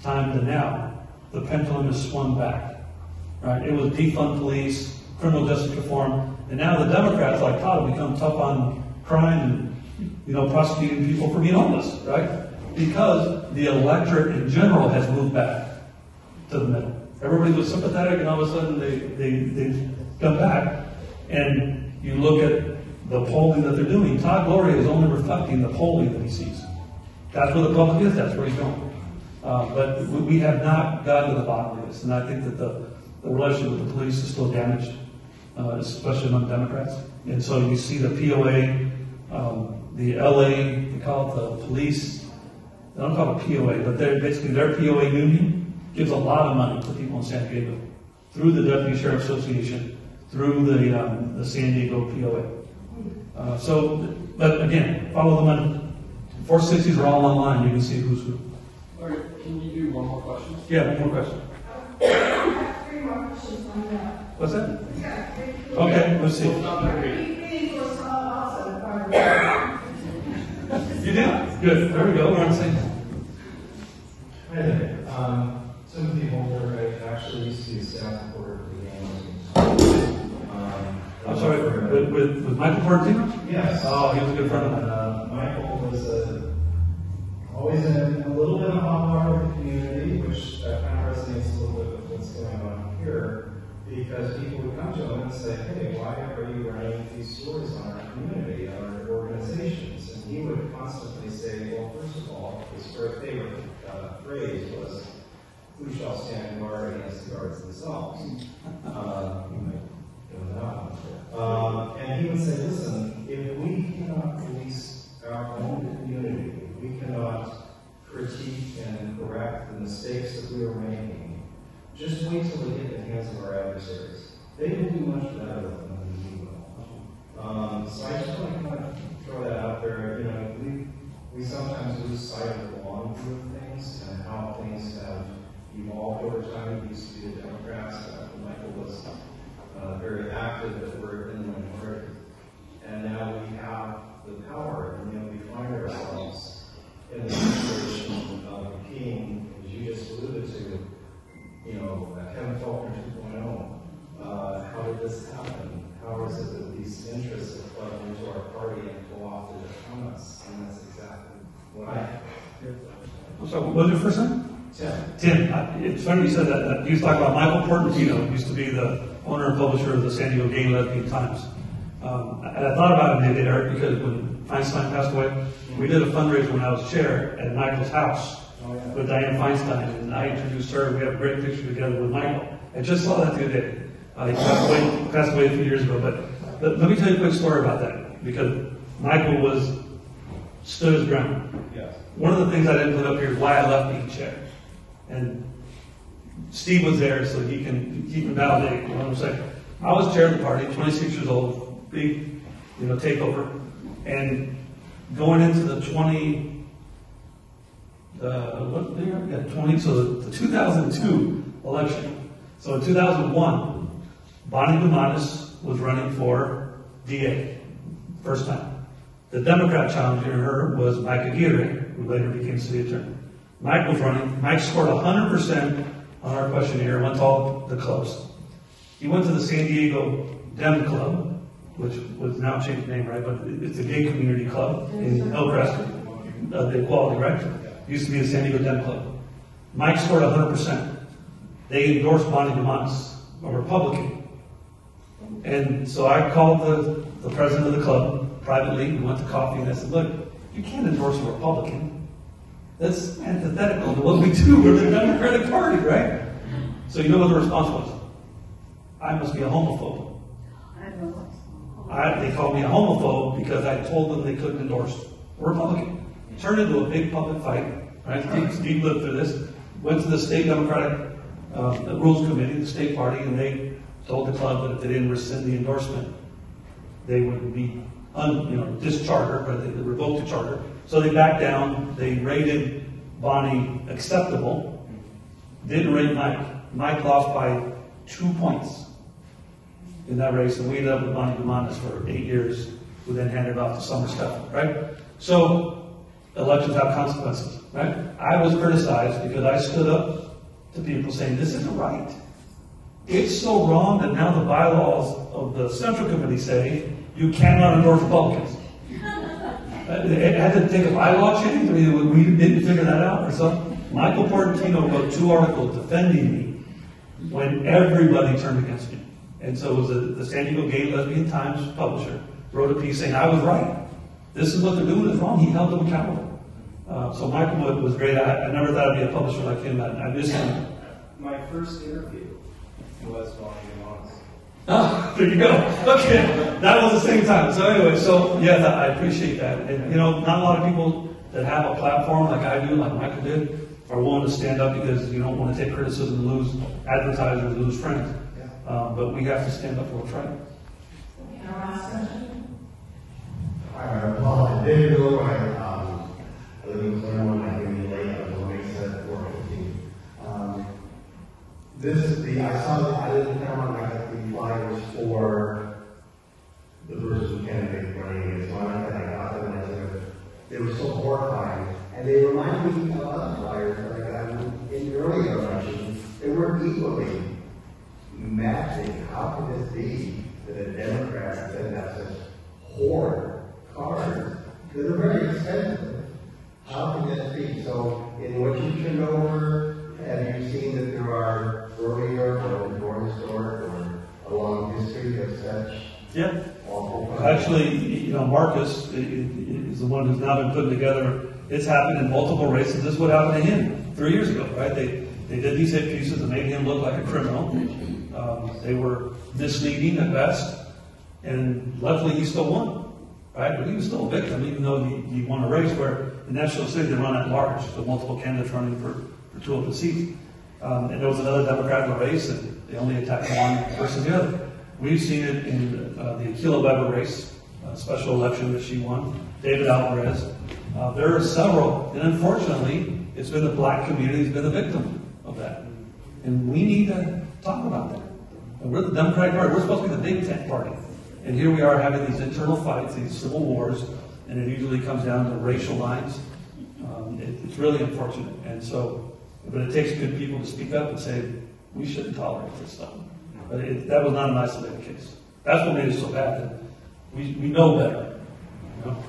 time to now, the pendulum has swung back. Right? It was defund police, criminal justice reform, and now the Democrats, like Todd, become tough on crime and you know prosecuting people for being homeless, right? Because the electorate in general has moved back to the middle. Everybody was sympathetic, and all of a sudden they they they come back, and you look at the polling that they're doing. Todd Gloria is only reflecting the polling that he sees. That's where the public is. That's where he's going. Uh, but we, have not gotten to the bottom of this, and I think that the, the relationship with the police is still damaged, uh, especially among Democrats. And so you see the POA, um, the LA, they call it the police. They don't call it POA, but they're basically their POA union gives a lot of money to people in San Diego through the Deputy Sheriff Association, through the um, the San Diego POA. Uh, so, but again, follow the money. 460s are all online. You can see who's who. All right, can you do one more question? Yeah, one more question. Three more questions on that. What's that? Okay, let's see. Well, not that great. Meeting was also part of that. You did? Good. There we go. We're on the same. Hi there. Um, Timothy Holder, I actually used to be a staff I'm sorry, with, with, with Michael Portino? Yes. Oh, he was a good friend of mine. Uh, Michael was uh, always in a little bit of hot water with the community, which uh, kind of resonates a little bit with what's going on here, because people would come to him and say, hey, why are you writing these stories on our community, on our organizations? And he would constantly say, well, first of all, his favorite uh, phrase was, who shall stand guard against the guards themselves? Uh, Um, and he would say, listen, if we cannot police our own community, if we cannot critique and correct the mistakes that we are making, just wait till they get in the hands of our adversaries. They will do much better than we will. Um, so I just want to kind of throw that out there. You know, we we sometimes lose sight of the long view of things and how things have evolved over time. It used to be the Democrats, Michael was uh, very active, that were in the minority. And now we have the power, and yet we find ourselves in a situation of being, as you just alluded to, you know, Kevin Faulconer 2.0. Uh, how did this happen? How is it that these interests have plugged into our party and co-opted from us? And that's exactly what I. So was? Tim. Tim, I- it's funny you said that, that you was talking about Michael Portantino, who used to be the owner and publisher of the San Diego Gay and Lesbian Times. Um, and I thought about him the other day, Eric, because when Feinstein passed away, we did a fundraiser when I was chair at Michael's house Oh, yeah. with Diane Feinstein, and I introduced her, we have a great picture together with Michael. I just saw that the other day. Uh, he passed away, he passed away a few years ago, but, but let me tell you a quick story about that, because Michael was, stood his ground. Yes. One of the things I didn't put up here is why I left being chair. And Steve was there, so he can, he can validate what I'm saying. I was chair of the party, 26 years old, big, you know, takeover. And going into the 20, uh, what year? Yeah, 20, so the, the 2002 election. So in 2001, Bonnie Dumanis was running for DA, first time. The Democrat challenger her was Mike Aguirre, who later became city attorney. Mike was running. Mike scored 100% on our questionnaire, went to all the clubs. He went to the San Diego Dem Club, which was now changed name, right? But it's a gay community club in Hillcrest, uh, the equality, right? Used to be the San Diego Dem Club. Mike scored 100%. They endorsed Bonnie Dumanis, a Republican. And so I called the, the president of the club privately, we went to coffee, and I said, look, you can't endorse a Republican. That's antithetical to what we do. We're the Democratic Party, right? So you know what the response was? I must be a homophobe. I, they called me a homophobe because I told them they couldn't endorse a Republican. Turned into a big public fight. Right? Steve, Steve lived through this. Went to the state Democratic uh, the Rules Committee, the state party, and they told the club that if they didn't rescind the endorsement, they would be un, you know, discharter, or they, they revoked the charter. So they backed down. They rated Bonnie acceptable. Didn't rate Mike. Mike lost by two points in that race, and we ended up with Bonnie Dumanis for eight years, who then handed off to Summer Stephan, right? So elections have consequences, right? I was criticized because I stood up to people saying this isn't right. It's so wrong that now the bylaws of the Central Committee say you cannot endorse Republicans. It had to take a bylaw change, I mean, we didn't figure that out or something. Michael Portantino wrote two articles defending me when everybody turned against me. And so it was the, the San Diego Gay Lesbian Times publisher wrote a piece saying I was right. This is what they're doing is wrong. He held them accountable. Uh, so Michael was- was great. I, I never thought I'd be a publisher like him. I, I miss him. My first interview was Bonnie Dumanis. Oh, there you go. Okay, that was the same time. So anyway, so yeah, that, I appreciate that. And you know, not a lot of people that have a platform like I do, like Michael did, are willing to stand up because you don't want to take criticism and lose advertisers, lose friends. Um, but we have to stand up for what's right. Our last question? Hi, Paul, I did go by, um, I live in Claremont, I came in late, I was only set four fifteen. Um, this is the, I saw, the- I live in Claremont, I got for the person candidate running one, and I got them, as I said, they were so horrifying, and they remind me of other flyers, like, um, in earlier elections, they were equally matching, how could this be that a Democrat said that's such hoard cards? They're very expensive. How can this be? So in what you turned over, have you seen that there are earlier or more historic or a long history of such Yeah. Actually, you know, Marcus is the one who's now been putting together, it's happened in multiple races. This is what happened to him three years ago, right? They, they did these hit pieces and made him look like a criminal. Um, they were misleading at best, and luckily he still won, right? But he was still a victim, even though he, he won a race where in National City they run at large, so multiple candidates running for, for two of the seats. Um, and there was another Democrat in the race, and they only attacked one versus the other. We've seen it in uh, the Akilah Weber race, uh, special election that she won, David Alvarez. Uh, there are several, and unfortunately, it's been the black community that's been the victim of that. And we need to talk about that. And we're the Democratic Party, we're supposed to be the big tent party. And here we are having these internal fights, these civil wars, and it usually comes down to racial lines. Um, it, it's really unfortunate. And so, but it takes good people to speak up and say, we shouldn't tolerate this stuff. But it, that was not an isolated case. That's what made it so bad. That we, we know better. You know?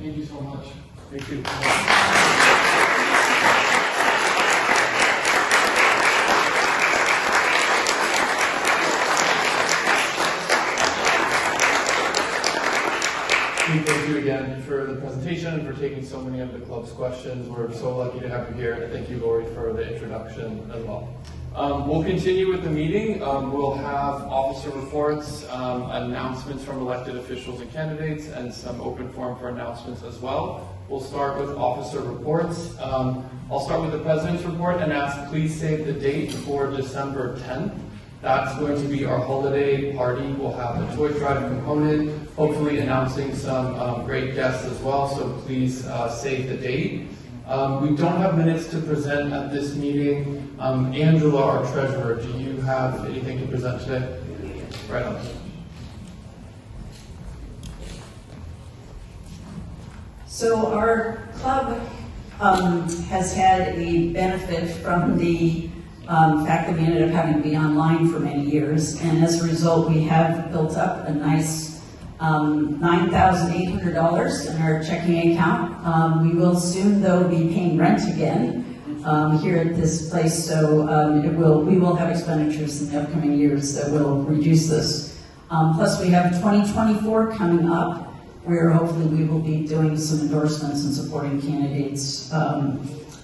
Thank you so much. Thank you. Thank you again for the presentation and for taking so many of the club's questions. We're so lucky to have you here. Thank you, Lori, for the introduction as well. Um, we'll continue with the meeting. Um, we'll have officer reports, um, announcements from elected officials and candidates, and some open forum for announcements as well. We'll start with officer reports. Um, I'll start with the president's report and ask please save the date for December 10th. That's going to be our holiday party. We'll have a toy drive component, hopefully announcing some um, great guests as well, so please uh, save the date. Um, we don't have minutes to present at this meeting. Um, Angela, our treasurer, do you have anything to present today? Right on. So our club um, has had a benefit from the um, fact that we ended up having to be online for many years, and as a result, we have built up a nice um, $9,800 in our checking account. Um, we will soon, though, be paying rent again um, here at this place, so um, it will we will have expenditures in the upcoming years that will reduce this. Um, plus, we have 2024 coming up, where hopefully we will be doing some endorsements and supporting candidates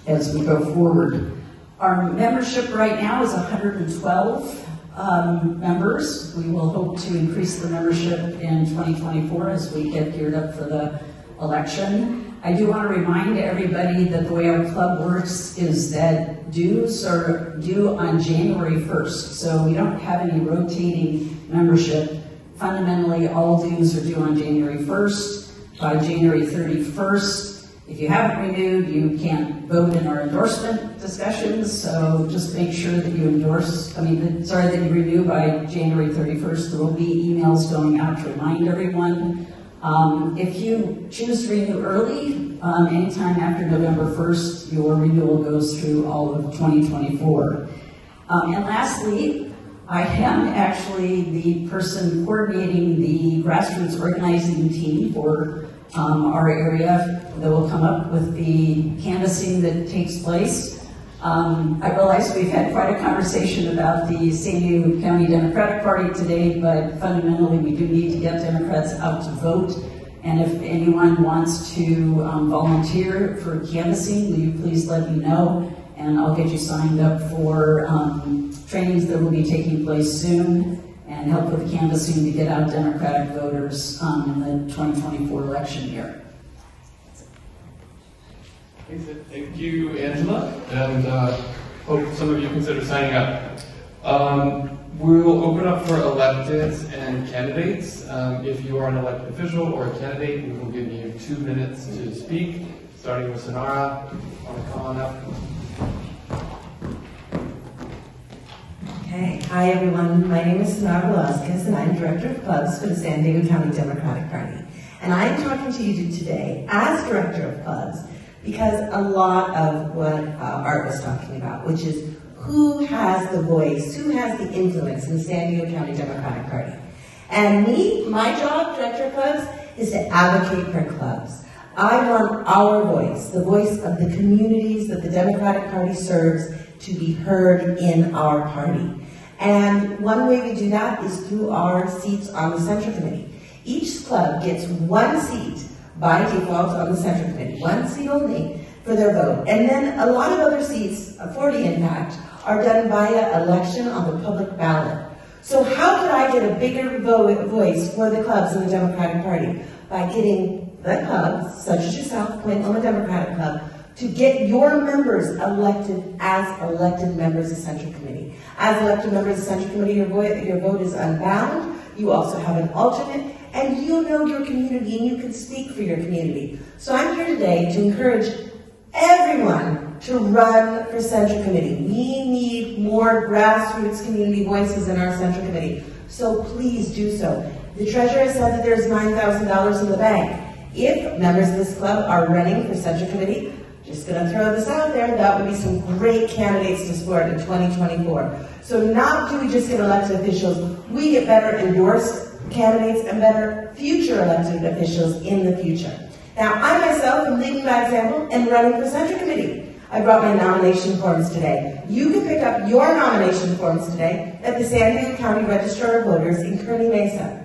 as we go forward. Our membership right now is 112 um, members. We will hope to increase the membership in 2024 as we get geared up for the election. I do want to remind everybody that the way our club works is that dues are due on January 1st. So we don't have any rotating membership. Fundamentally, all dues are due on January 1st. By January 31st, if you haven't renewed, you can't vote in our endorsement discussions, so just make sure that you endorse, I mean, sorry, that you renew by January 31st. There will be emails going out to remind everyone. Um, if you choose to renew early, um, anytime after November 1st, your renewal goes through all of 2024. Um, and lastly, I am actually the person coordinating the grassroots organizing team for um, our area that will come up with the canvassing that takes place. Um, I realize we've had quite a conversation about the San Diego County Democratic Party today, but fundamentally we do need to get Democrats out to vote. And if anyone wants to um, volunteer for canvassing, will you please let me know? And I'll get you signed up for um, trainings that will be taking place soon and help with canvassing to get out Democratic voters um, in the 2024 election year. Thank you, Angela, and uh, hope some of you consider signing up. Um, we'll open up for electeds and candidates. Um, if you are an elected official or a candidate, we will give you two minutes to speak, starting with Sonara. Come on up? Okay, hi everyone. My name is Sonara Velasquez and I'm Director of Clubs for the San Diego County Democratic Party. And I'm talking to you today as Director of Clubs because a lot of what uh, Art was talking about, which is who has the voice, who has the influence in the San Diego County Democratic Party. And me, my job, Director of Clubs, is to advocate for clubs. I want our voice, the voice of the communities that the Democratic Party serves, to be heard in our party. And one way we do that is through our seats on the Central Committee. Each club gets one seat by default on the Central Committee, one seat only for their vote. And then a lot of other seats for the impact are done via election on the public ballot. So how could I get a bigger vo voice for the clubs in the Democratic Party? By getting the clubs, such as yourself, Point Loma Democratic Club, to get your members elected as elected members of Central Committee. As elected members of Central Committee, your, vote, your vote is unbound, you also have an alternate, and you know your community and you can speak for your community. So I'm here today to encourage everyone to run for Central Committee. We need more grassroots community voices in our Central Committee. So please do so. The treasurer said that there's $9,000 in the bank. If members of this club are running for Central Committee, just gonna throw this out there, that would be some great candidates to support in 2024. So not do we just get elected officials, we get better endorsed candidates and better future elected officials in the future. Now, I myself am leading by example and running for Central Committee. I brought my nomination forms today. You can pick up your nomination forms today at the San Diego County Registrar of Voters in Kearny Mesa.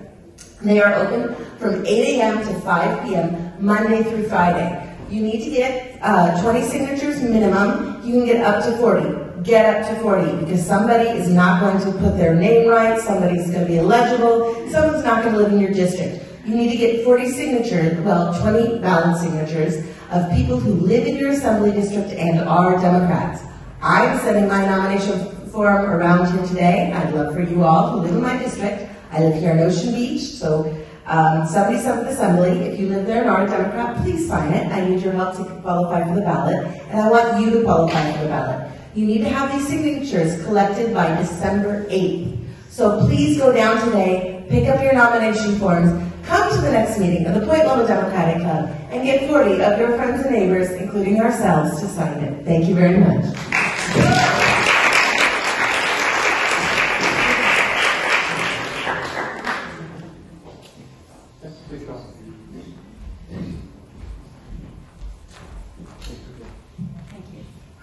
They are open from 8 a.m. to 5 p.m. Monday through Friday. You need to get uh, 20 signatures minimum. You can get up to 40. Get up to 40 because somebody is not going to put their name right. Somebody's going to be illegible. Someone's not going to live in your district. You need to get 40 signatures, well, 20 ballot signatures of people who live in your assembly district and are Democrats. I'm sending my nomination form around here today. I'd love for you all who live in my district. I live here in Ocean Beach, so um, 77th Assembly, if you live there and are a Democrat, please sign it. I need your help to qualify for the ballot, and I want you to qualify for the ballot. You need to have these signatures collected by December 8th. So please go down today, pick up your nomination forms, come to the next meeting of the Point Loma Democratic Club, and get 40 of your friends and neighbors, including ourselves, to sign it. Thank you very much.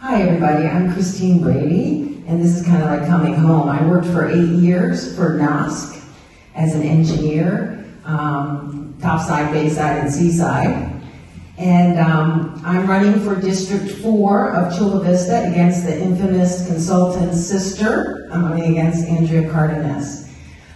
Hi, everybody. I'm Christine Brady, and this is kind of like coming home. I worked for eight years for NOSC as an engineer, um, topside, bayside, and seaside. And um, I'm running for District 4 of Chula Vista against the infamous consultant's sister. I'm running against Andrea Cardenas.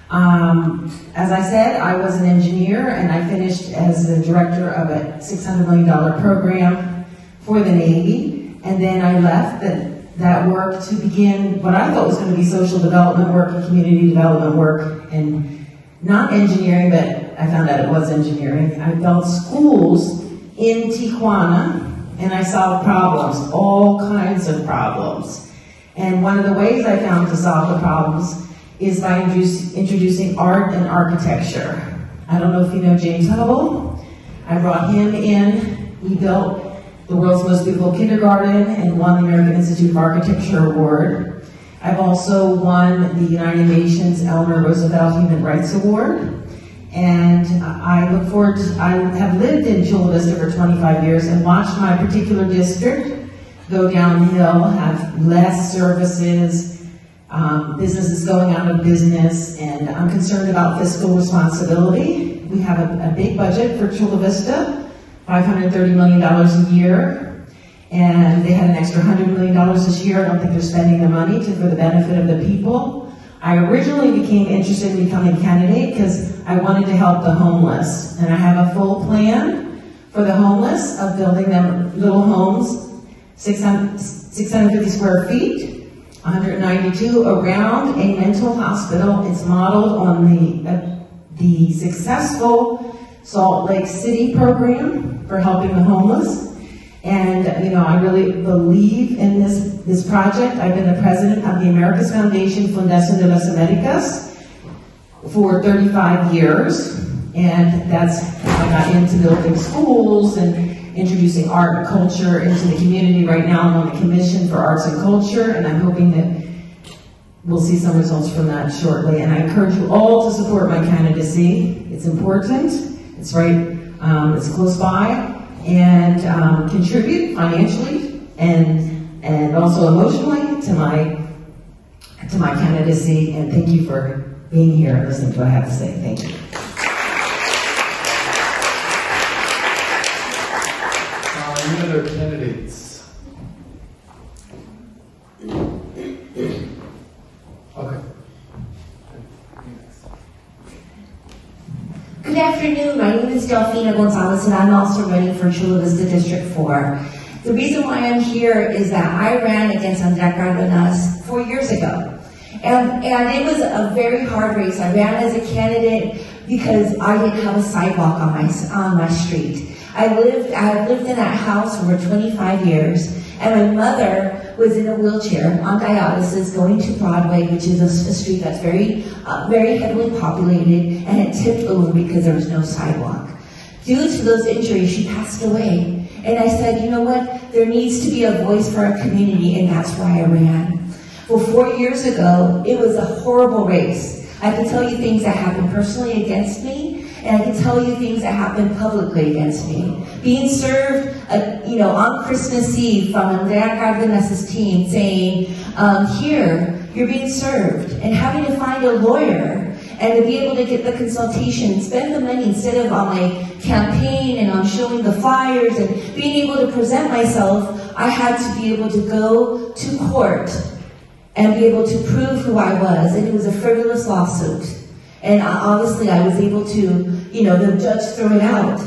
Um, as I said, I was an engineer and I finished as the director of a $600 million program for the Navy. And then I left that, that work to begin what I thought was going to be social development work and community development work and not engineering, but I found out it was engineering. I built schools in Tijuana and I solved problems, all kinds of problems. And one of the ways I found to solve the problems is by introduce, introducing art and architecture. I don't know if you know James Hubbell. I brought him in. We built the world's most beautiful kindergarten and won the American Institute of Architecture Award. I've also won the United Nations Eleanor Roosevelt Human Rights Award. And I look forward to, I have lived in Chula Vista for 25 years and watched my particular district go downhill, have less services, um, businesses going out of business, and I'm concerned about fiscal responsibility. We have a, a big budget for Chula Vista, $530 million a year, and they had an extra $100 million this year. I don't think they're spending the money to, for the benefit of the people. I originally became interested in becoming a candidate because I wanted to help the homeless, and I have a full plan for the homeless of building them little homes, 600, 650 square feet, 192 around a mental hospital. It's modeled on the, uh, the successful Salt Lake City program for helping the homeless. And, you know, I really believe in this, this project. I've been the president of the Americas Foundation Fundación de las Americas for 35 years. And that's how I got into building schools and introducing art and culture into the community. Right now, I'm on the Commission for Arts and Culture, and I'm hoping that we'll see some results from that shortly. And I encourage you all to support my candidacy. It's important. It's right, um, it's close by, and um, contribute financially and and also emotionally to my to my candidacy. And thank you for being here and listening to what I have to say. Thank you. Uh, any other candidates? Okay. Good afternoon. My name is Delfina Gonzalez, and I'm also running for Chula Vista District 4. The reason why I'm here is that I ran against Andrea Cardenas four years ago. And, and it was a very hard race. I ran as a candidate because I didn't have a sidewalk on my, on my street. I lived, I lived in that house for 25 years, and my mother was in a wheelchair on dialysis going to Broadway, which is a, a street that's very, uh, very heavily populated, and it tipped over because there was no sidewalk. Due to those injuries, she passed away. And I said, you know what? There needs to be a voice for our community, and that's why I ran. Well, four years ago, it was a horrible race. I can tell you things that happened personally against me, and I can tell you things that happened publicly against me. Being served, uh, you know, on Christmas Eve from Andrea Cardenas's team saying, um, here, you're being served, and having to find a lawyer and to be able to get the consultation, spend the money instead of on my campaign and on showing the flyers and being able to present myself, I had to be able to go to court and be able to prove who I was. And it was a frivolous lawsuit. And obviously I was able to, you know, the judge threw it out.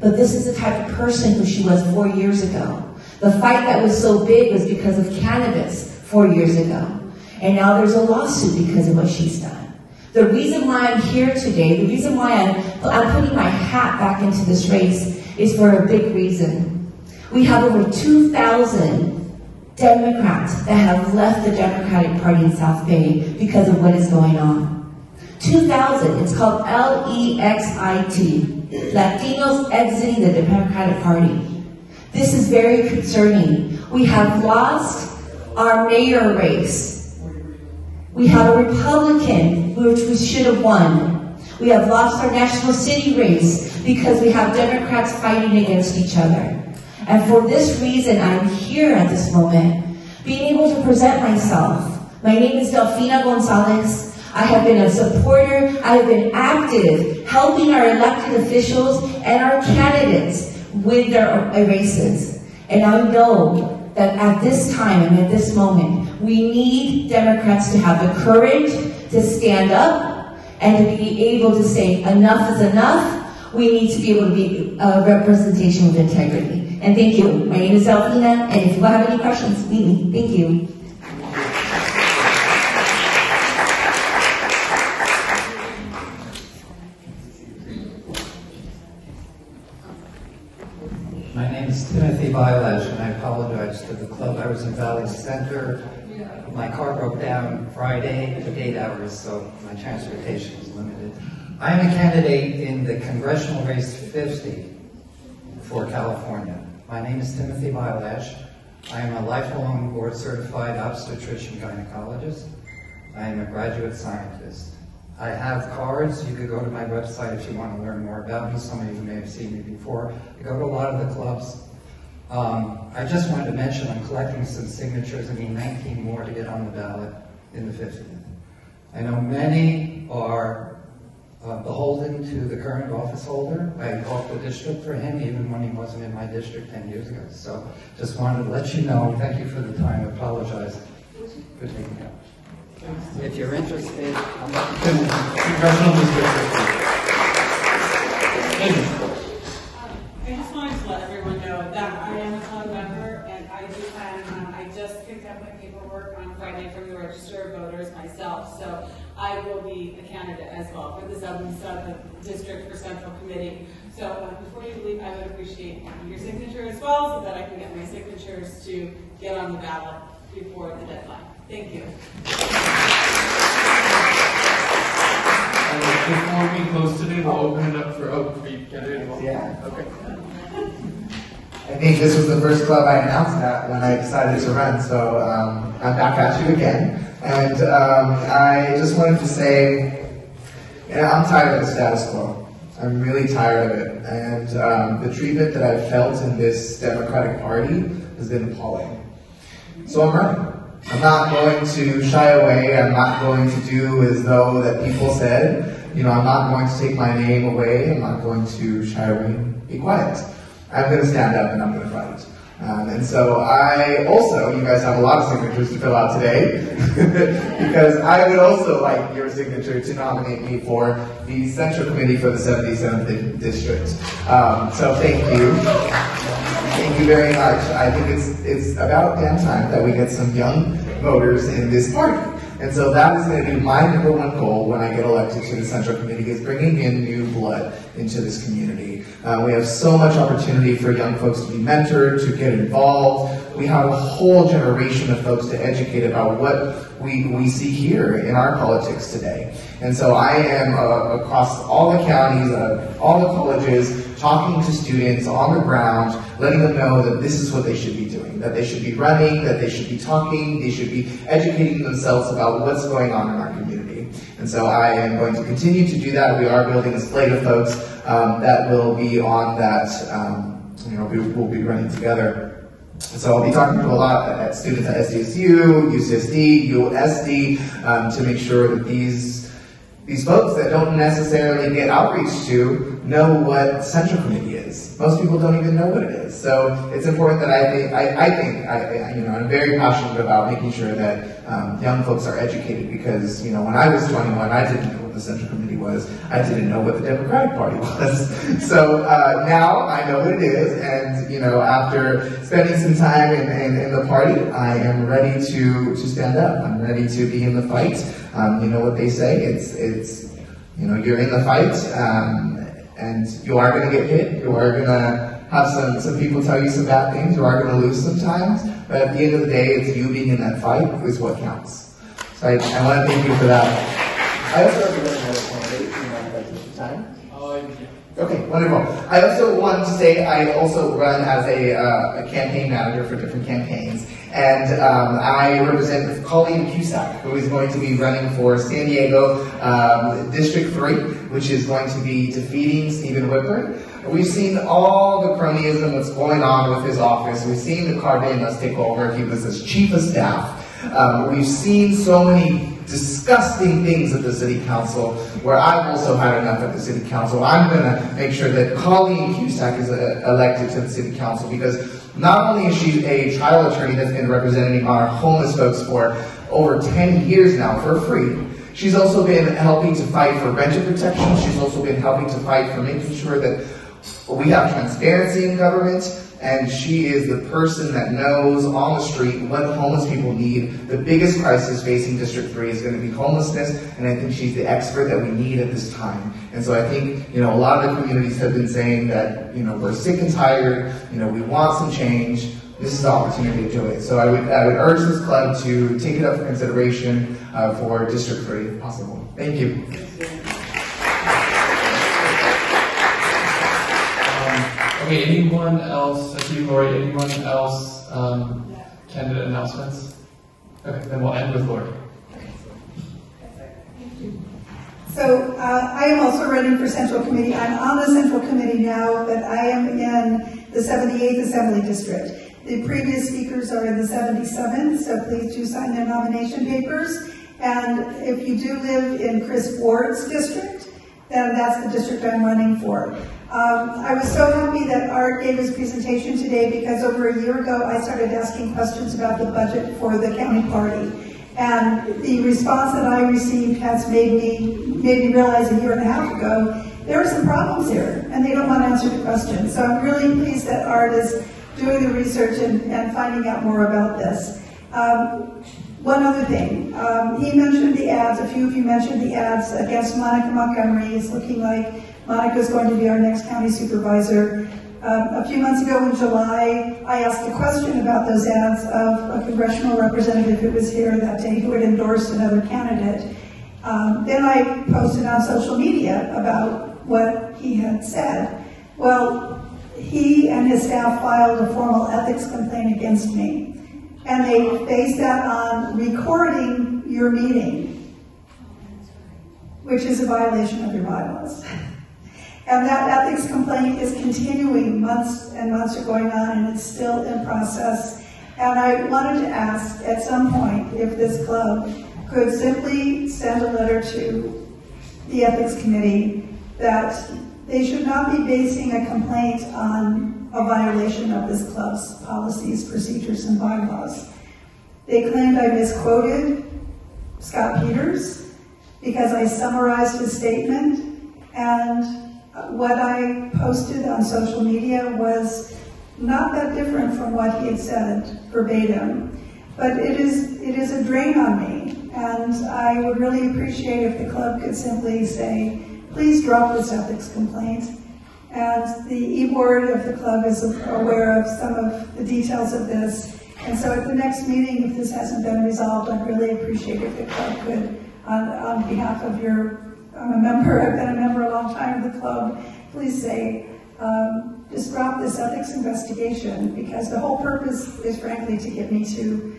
But this is the type of person who she was four years ago. The fight that was so big was because of cannabis four years ago. And now there's a lawsuit because of what she's done. The reason why I'm here today, the reason why I'm, I'm putting my hat back into this race is for a big reason. We have over 2,000 Democrats that have left the Democratic Party in South Bay because of what is going on. 2,000, it's called L-E-X-I-T, Latinos exiting the Democratic Party. This is very concerning. We have lost our mayor race. We have a Republican, which we should have won. We have lost our national city race because we have Democrats fighting against each other. And for this reason, I'm here at this moment, being able to present myself. My name is Delfina Gonzalez. I have been a supporter, I have been active, helping our elected officials and our candidates with their races. And I know that at this time and at this moment, we need Democrats to have the courage to stand up and to be able to say enough is enough. We need to be able to be a representation with integrity. And thank you. My name is Delfina, and if you have any questions, meet me. Thank you. My name is Timothy Violage, and I to the club. I was in Valley Center. My car broke down Friday. Took eight hours, so my transportation was limited. I am a candidate in the congressional race 50 for California. My name is Timothy Violage. I am a lifelong board certified obstetrician gynecologist. I am a graduate scientist. I have cards. You could go to my website if you want to learn more about me. Some of you may have seen me before. I go to a lot of the clubs. Um, I just wanted to mention I'm collecting some signatures. I need 19 more to get on the ballot in the 50th. I know many are uh, beholden to the current office holder. I fought the district for him even when he wasn't in my district 10 years ago. So just wanted to let you know. Thank you for the time. I apologize for taking up. If you're interested, I'm Congressional District I just wanted to let everyone know that I am a club member and I do plan, um, I just picked up my paperwork on Friday from the register voters myself. So I will be a candidate as well for the Southern Southern District for Central Committee. So uh, before you leave, I would appreciate your signature as well so that I can get my signatures to get on the ballot before the deadline. Thank you. Before we close today, we'll open it up for, oh, for you, candidate. Yeah. Okay. I think this was the first club I announced at when I decided to run, so um, I'm back at you again. And um, I just wanted to say, I'm tired of the status quo. I'm really tired of it. And um, the treatment that I've felt in this Democratic Party has been appalling. So I'm running. I'm not going to shy away. I'm not going to do as though that people said. You know, I'm not going to take my name away. I'm not going to shy away be quiet. I'm going to stand up and I'm going to fight. Um, and so I also, you guys have a lot of signatures to fill out today, because I would also like your signature to nominate me for the Central Committee for the 77th District. Um, so thank you. Thank you very much. I think it's, it's about damn time that we get some young voters in this party. And so that is going to be my number one goal when I get elected to the Central Committee is bringing in new blood into this community. Uh, we have so much opportunity for young folks to be mentored, to get involved. We have a whole generation of folks to educate about what we, we see here in our politics today. And so I am uh, across all the counties, uh, all the colleges, talking to students on the ground, letting them know that this is what they should be doing, that they should be running, that they should be talking, they should be educating themselves about what's going on in our community. And so I am going to continue to do that. We are building a slate of folks um, that will be on that, um, you know, we will be running together. So I'll be talking to a lot of students at SDSU, UCSD, USD, um, to make sure that these these folks that don't necessarily get outreach to know what Central Committee is. Most people don't even know what it is. So it's important that I think, I, I think, I, you know, I'm very passionate about making sure that um, young folks are educated because, you know, when I was 21, I didn't know what the Central Committee was. I didn't know what the Democratic Party was. so uh, now I know what it is, and, you know, after spending some time in, in, in the party, I am ready to, to stand up. I'm ready to be in the fight. Um, you know what they say? It's, it's, you know, you're in the fight, um, and you are going to get hit. You are going to have some, some people tell you some bad things. You are going to lose sometimes. But at the end of the day, it's you being in that fight is what counts. So I, I want to thank you for that. I also have another candidate. You mind if I time? Okay, wonderful. I also want to say I also run as a, uh, a campaign manager for different campaigns. And um, I represent Colleen Cusack, who is going to be running for San Diego um, District 3, which is going to be defeating Stephen Whitburn. We've seen all the cronyism that's going on with his office. We've seen the Cardenas take over. He was his chief of staff. Um, we've seen so many disgusting things at the city council where I've also had enough at the city council. I'm going to make sure that Colleen Cusack is uh, elected to the city council because not only is she a trial attorney that's been representing our homeless folks for over 10 years now for free, she's also been helping to fight for rental protection. She's also been helping to fight for making sure that we have transparency in government and she is the person that knows on the street what homeless people need. The biggest crisis facing District 3 is going to be homelessness, and I think she's the expert that we need at this time. And so I think, you know, a lot of the communities have been saying that, you know, we're sick and tired, you know, we want some change. This is the opportunity to do it. So I would, I would urge this club to take it up for consideration uh, for District 3 if possible. Thank you. Okay, anyone else, I see Lori, anyone else, um, candidate announcements? Okay, then we'll end with Lori. So uh, I am also running for Central Committee. I'm on the Central Committee now, but I am in the 78th Assembly District. The previous speakers are in the 77th, so please do sign their nomination papers. And if you do live in Chris Ward's district, then that's the district I'm running for. Um, I was so happy that Art gave his presentation today because over a year ago I started asking questions about the budget for the county party. And the response that I received has made me, made me realize a year and a half ago there are some problems here and they don't want to answer the questions. So I'm really pleased that Art is doing the research and, and finding out more about this. Um, one other thing, um, he mentioned the ads, a few of you mentioned the ads against Monica Montgomery. It's looking like Monica is going to be our next county supervisor. Um, a few months ago in July, I asked a question about those ads of a congressional representative who was here that day who had endorsed another candidate. Um, then I posted on social media about what he had said. Well, he and his staff filed a formal ethics complaint against me. And they based that on recording your meeting, which is a violation of your bylaws. And that ethics complaint is continuing. Months and months are going on and it's still in process. And I wanted to ask at some point if this club could simply send a letter to the ethics committee that they should not be basing a complaint on a violation of this club's policies, procedures, and bylaws. They claimed I misquoted Scott Peters because I summarized his statement and what I posted on social media was not that different from what he had said verbatim, but it is it is a drain on me, and I would really appreciate if the club could simply say, please drop this ethics complaint. And the e-board of the club is aware of some of the details of this. And so at the next meeting, if this hasn't been resolved, I'd really appreciate if the club could, on, on behalf of your, I'm a member, I've been a member a long time of the club, please say, um, just drop this ethics investigation because the whole purpose is frankly to get me to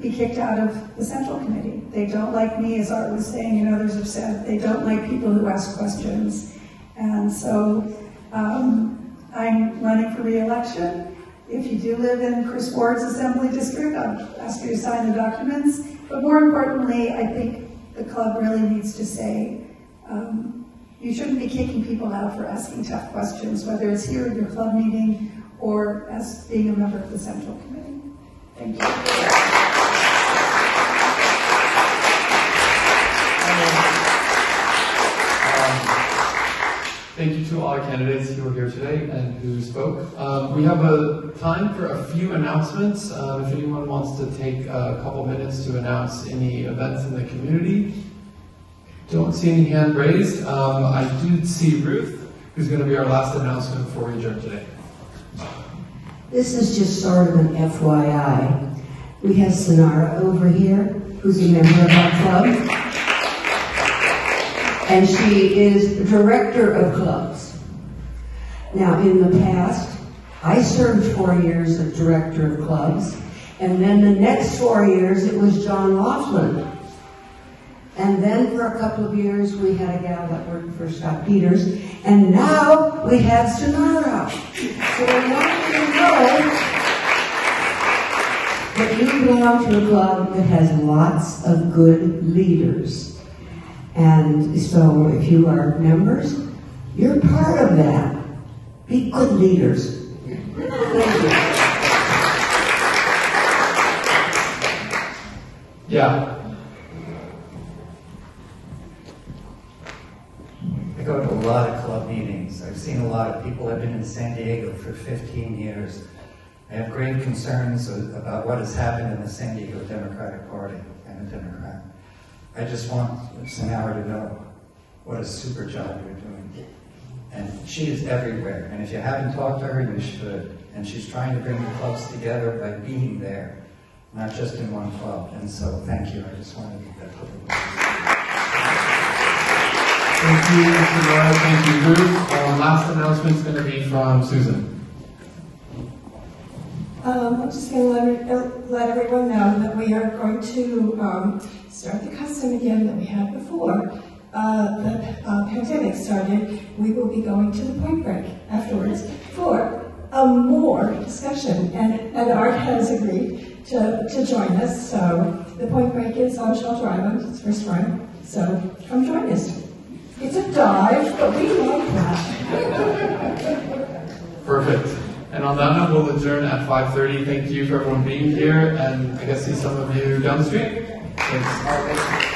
be kicked out of the central committee. They don't like me, as Art was saying, and others have said, they don't like people who ask questions. And so um, I'm running for reelection. If you do live in Chris Ward's assembly district, I'll ask you to sign the documents. But more importantly, I think club really needs to say, um, you shouldn't be kicking people out for asking tough questions, whether it's here at your club meeting or as being a member of the central committee. Thank you. Thank you to all our candidates who are here today and who spoke. Um, we have a time for a few announcements. Uh, if anyone wants to take a couple minutes to announce any events in the community. Don't see any hand raised. Um, I do see Ruth, who's going to be our last announcement before we adjourn today. This is just sort of an FYI. We have Sonara over here, who's a member of our club. And she is director of clubs. Now, in the past, I served four years as director of clubs, and then the next four years it was John Laughlin. And then for a couple of years we had a gal that worked for Scott Peters, and now we have Sonara. So I want you to know that you belong to a club that has lots of good leaders. And so if you are members, you're part of that. Be good leaders. Thank you. Yeah. I go to a lot of club meetings. I've seen a lot of people. I've been in San Diego for 15 years. I have great concerns about what has happened in the San Diego Democratic Party. I'm a Democrat. I just want Sonara to know what a super job you're doing. And she is everywhere. And if you haven't talked to her, you should. And she's trying to bring the clubs together by being there, not just in one club. And so, thank you. I just wanted to get that the Thank you, Mr. Roy. Thank you, Ruth. Um, last announcement is going to be from Susan. Um, I'm just going to let, uh, let everyone know that we are going to um, start the custom again that we had before. Uh, the uh, pandemic started, we will be going to the point break afterwards for a more discussion. And, and Art has agreed to, to join us. So the point break is on Shelter Island, it's first one. So come join us. It's a dive, but we like that. Perfect. And on that note, we'll adjourn at 5.30. Thank you for everyone being here, and I guess see some of you down the street. Thanks.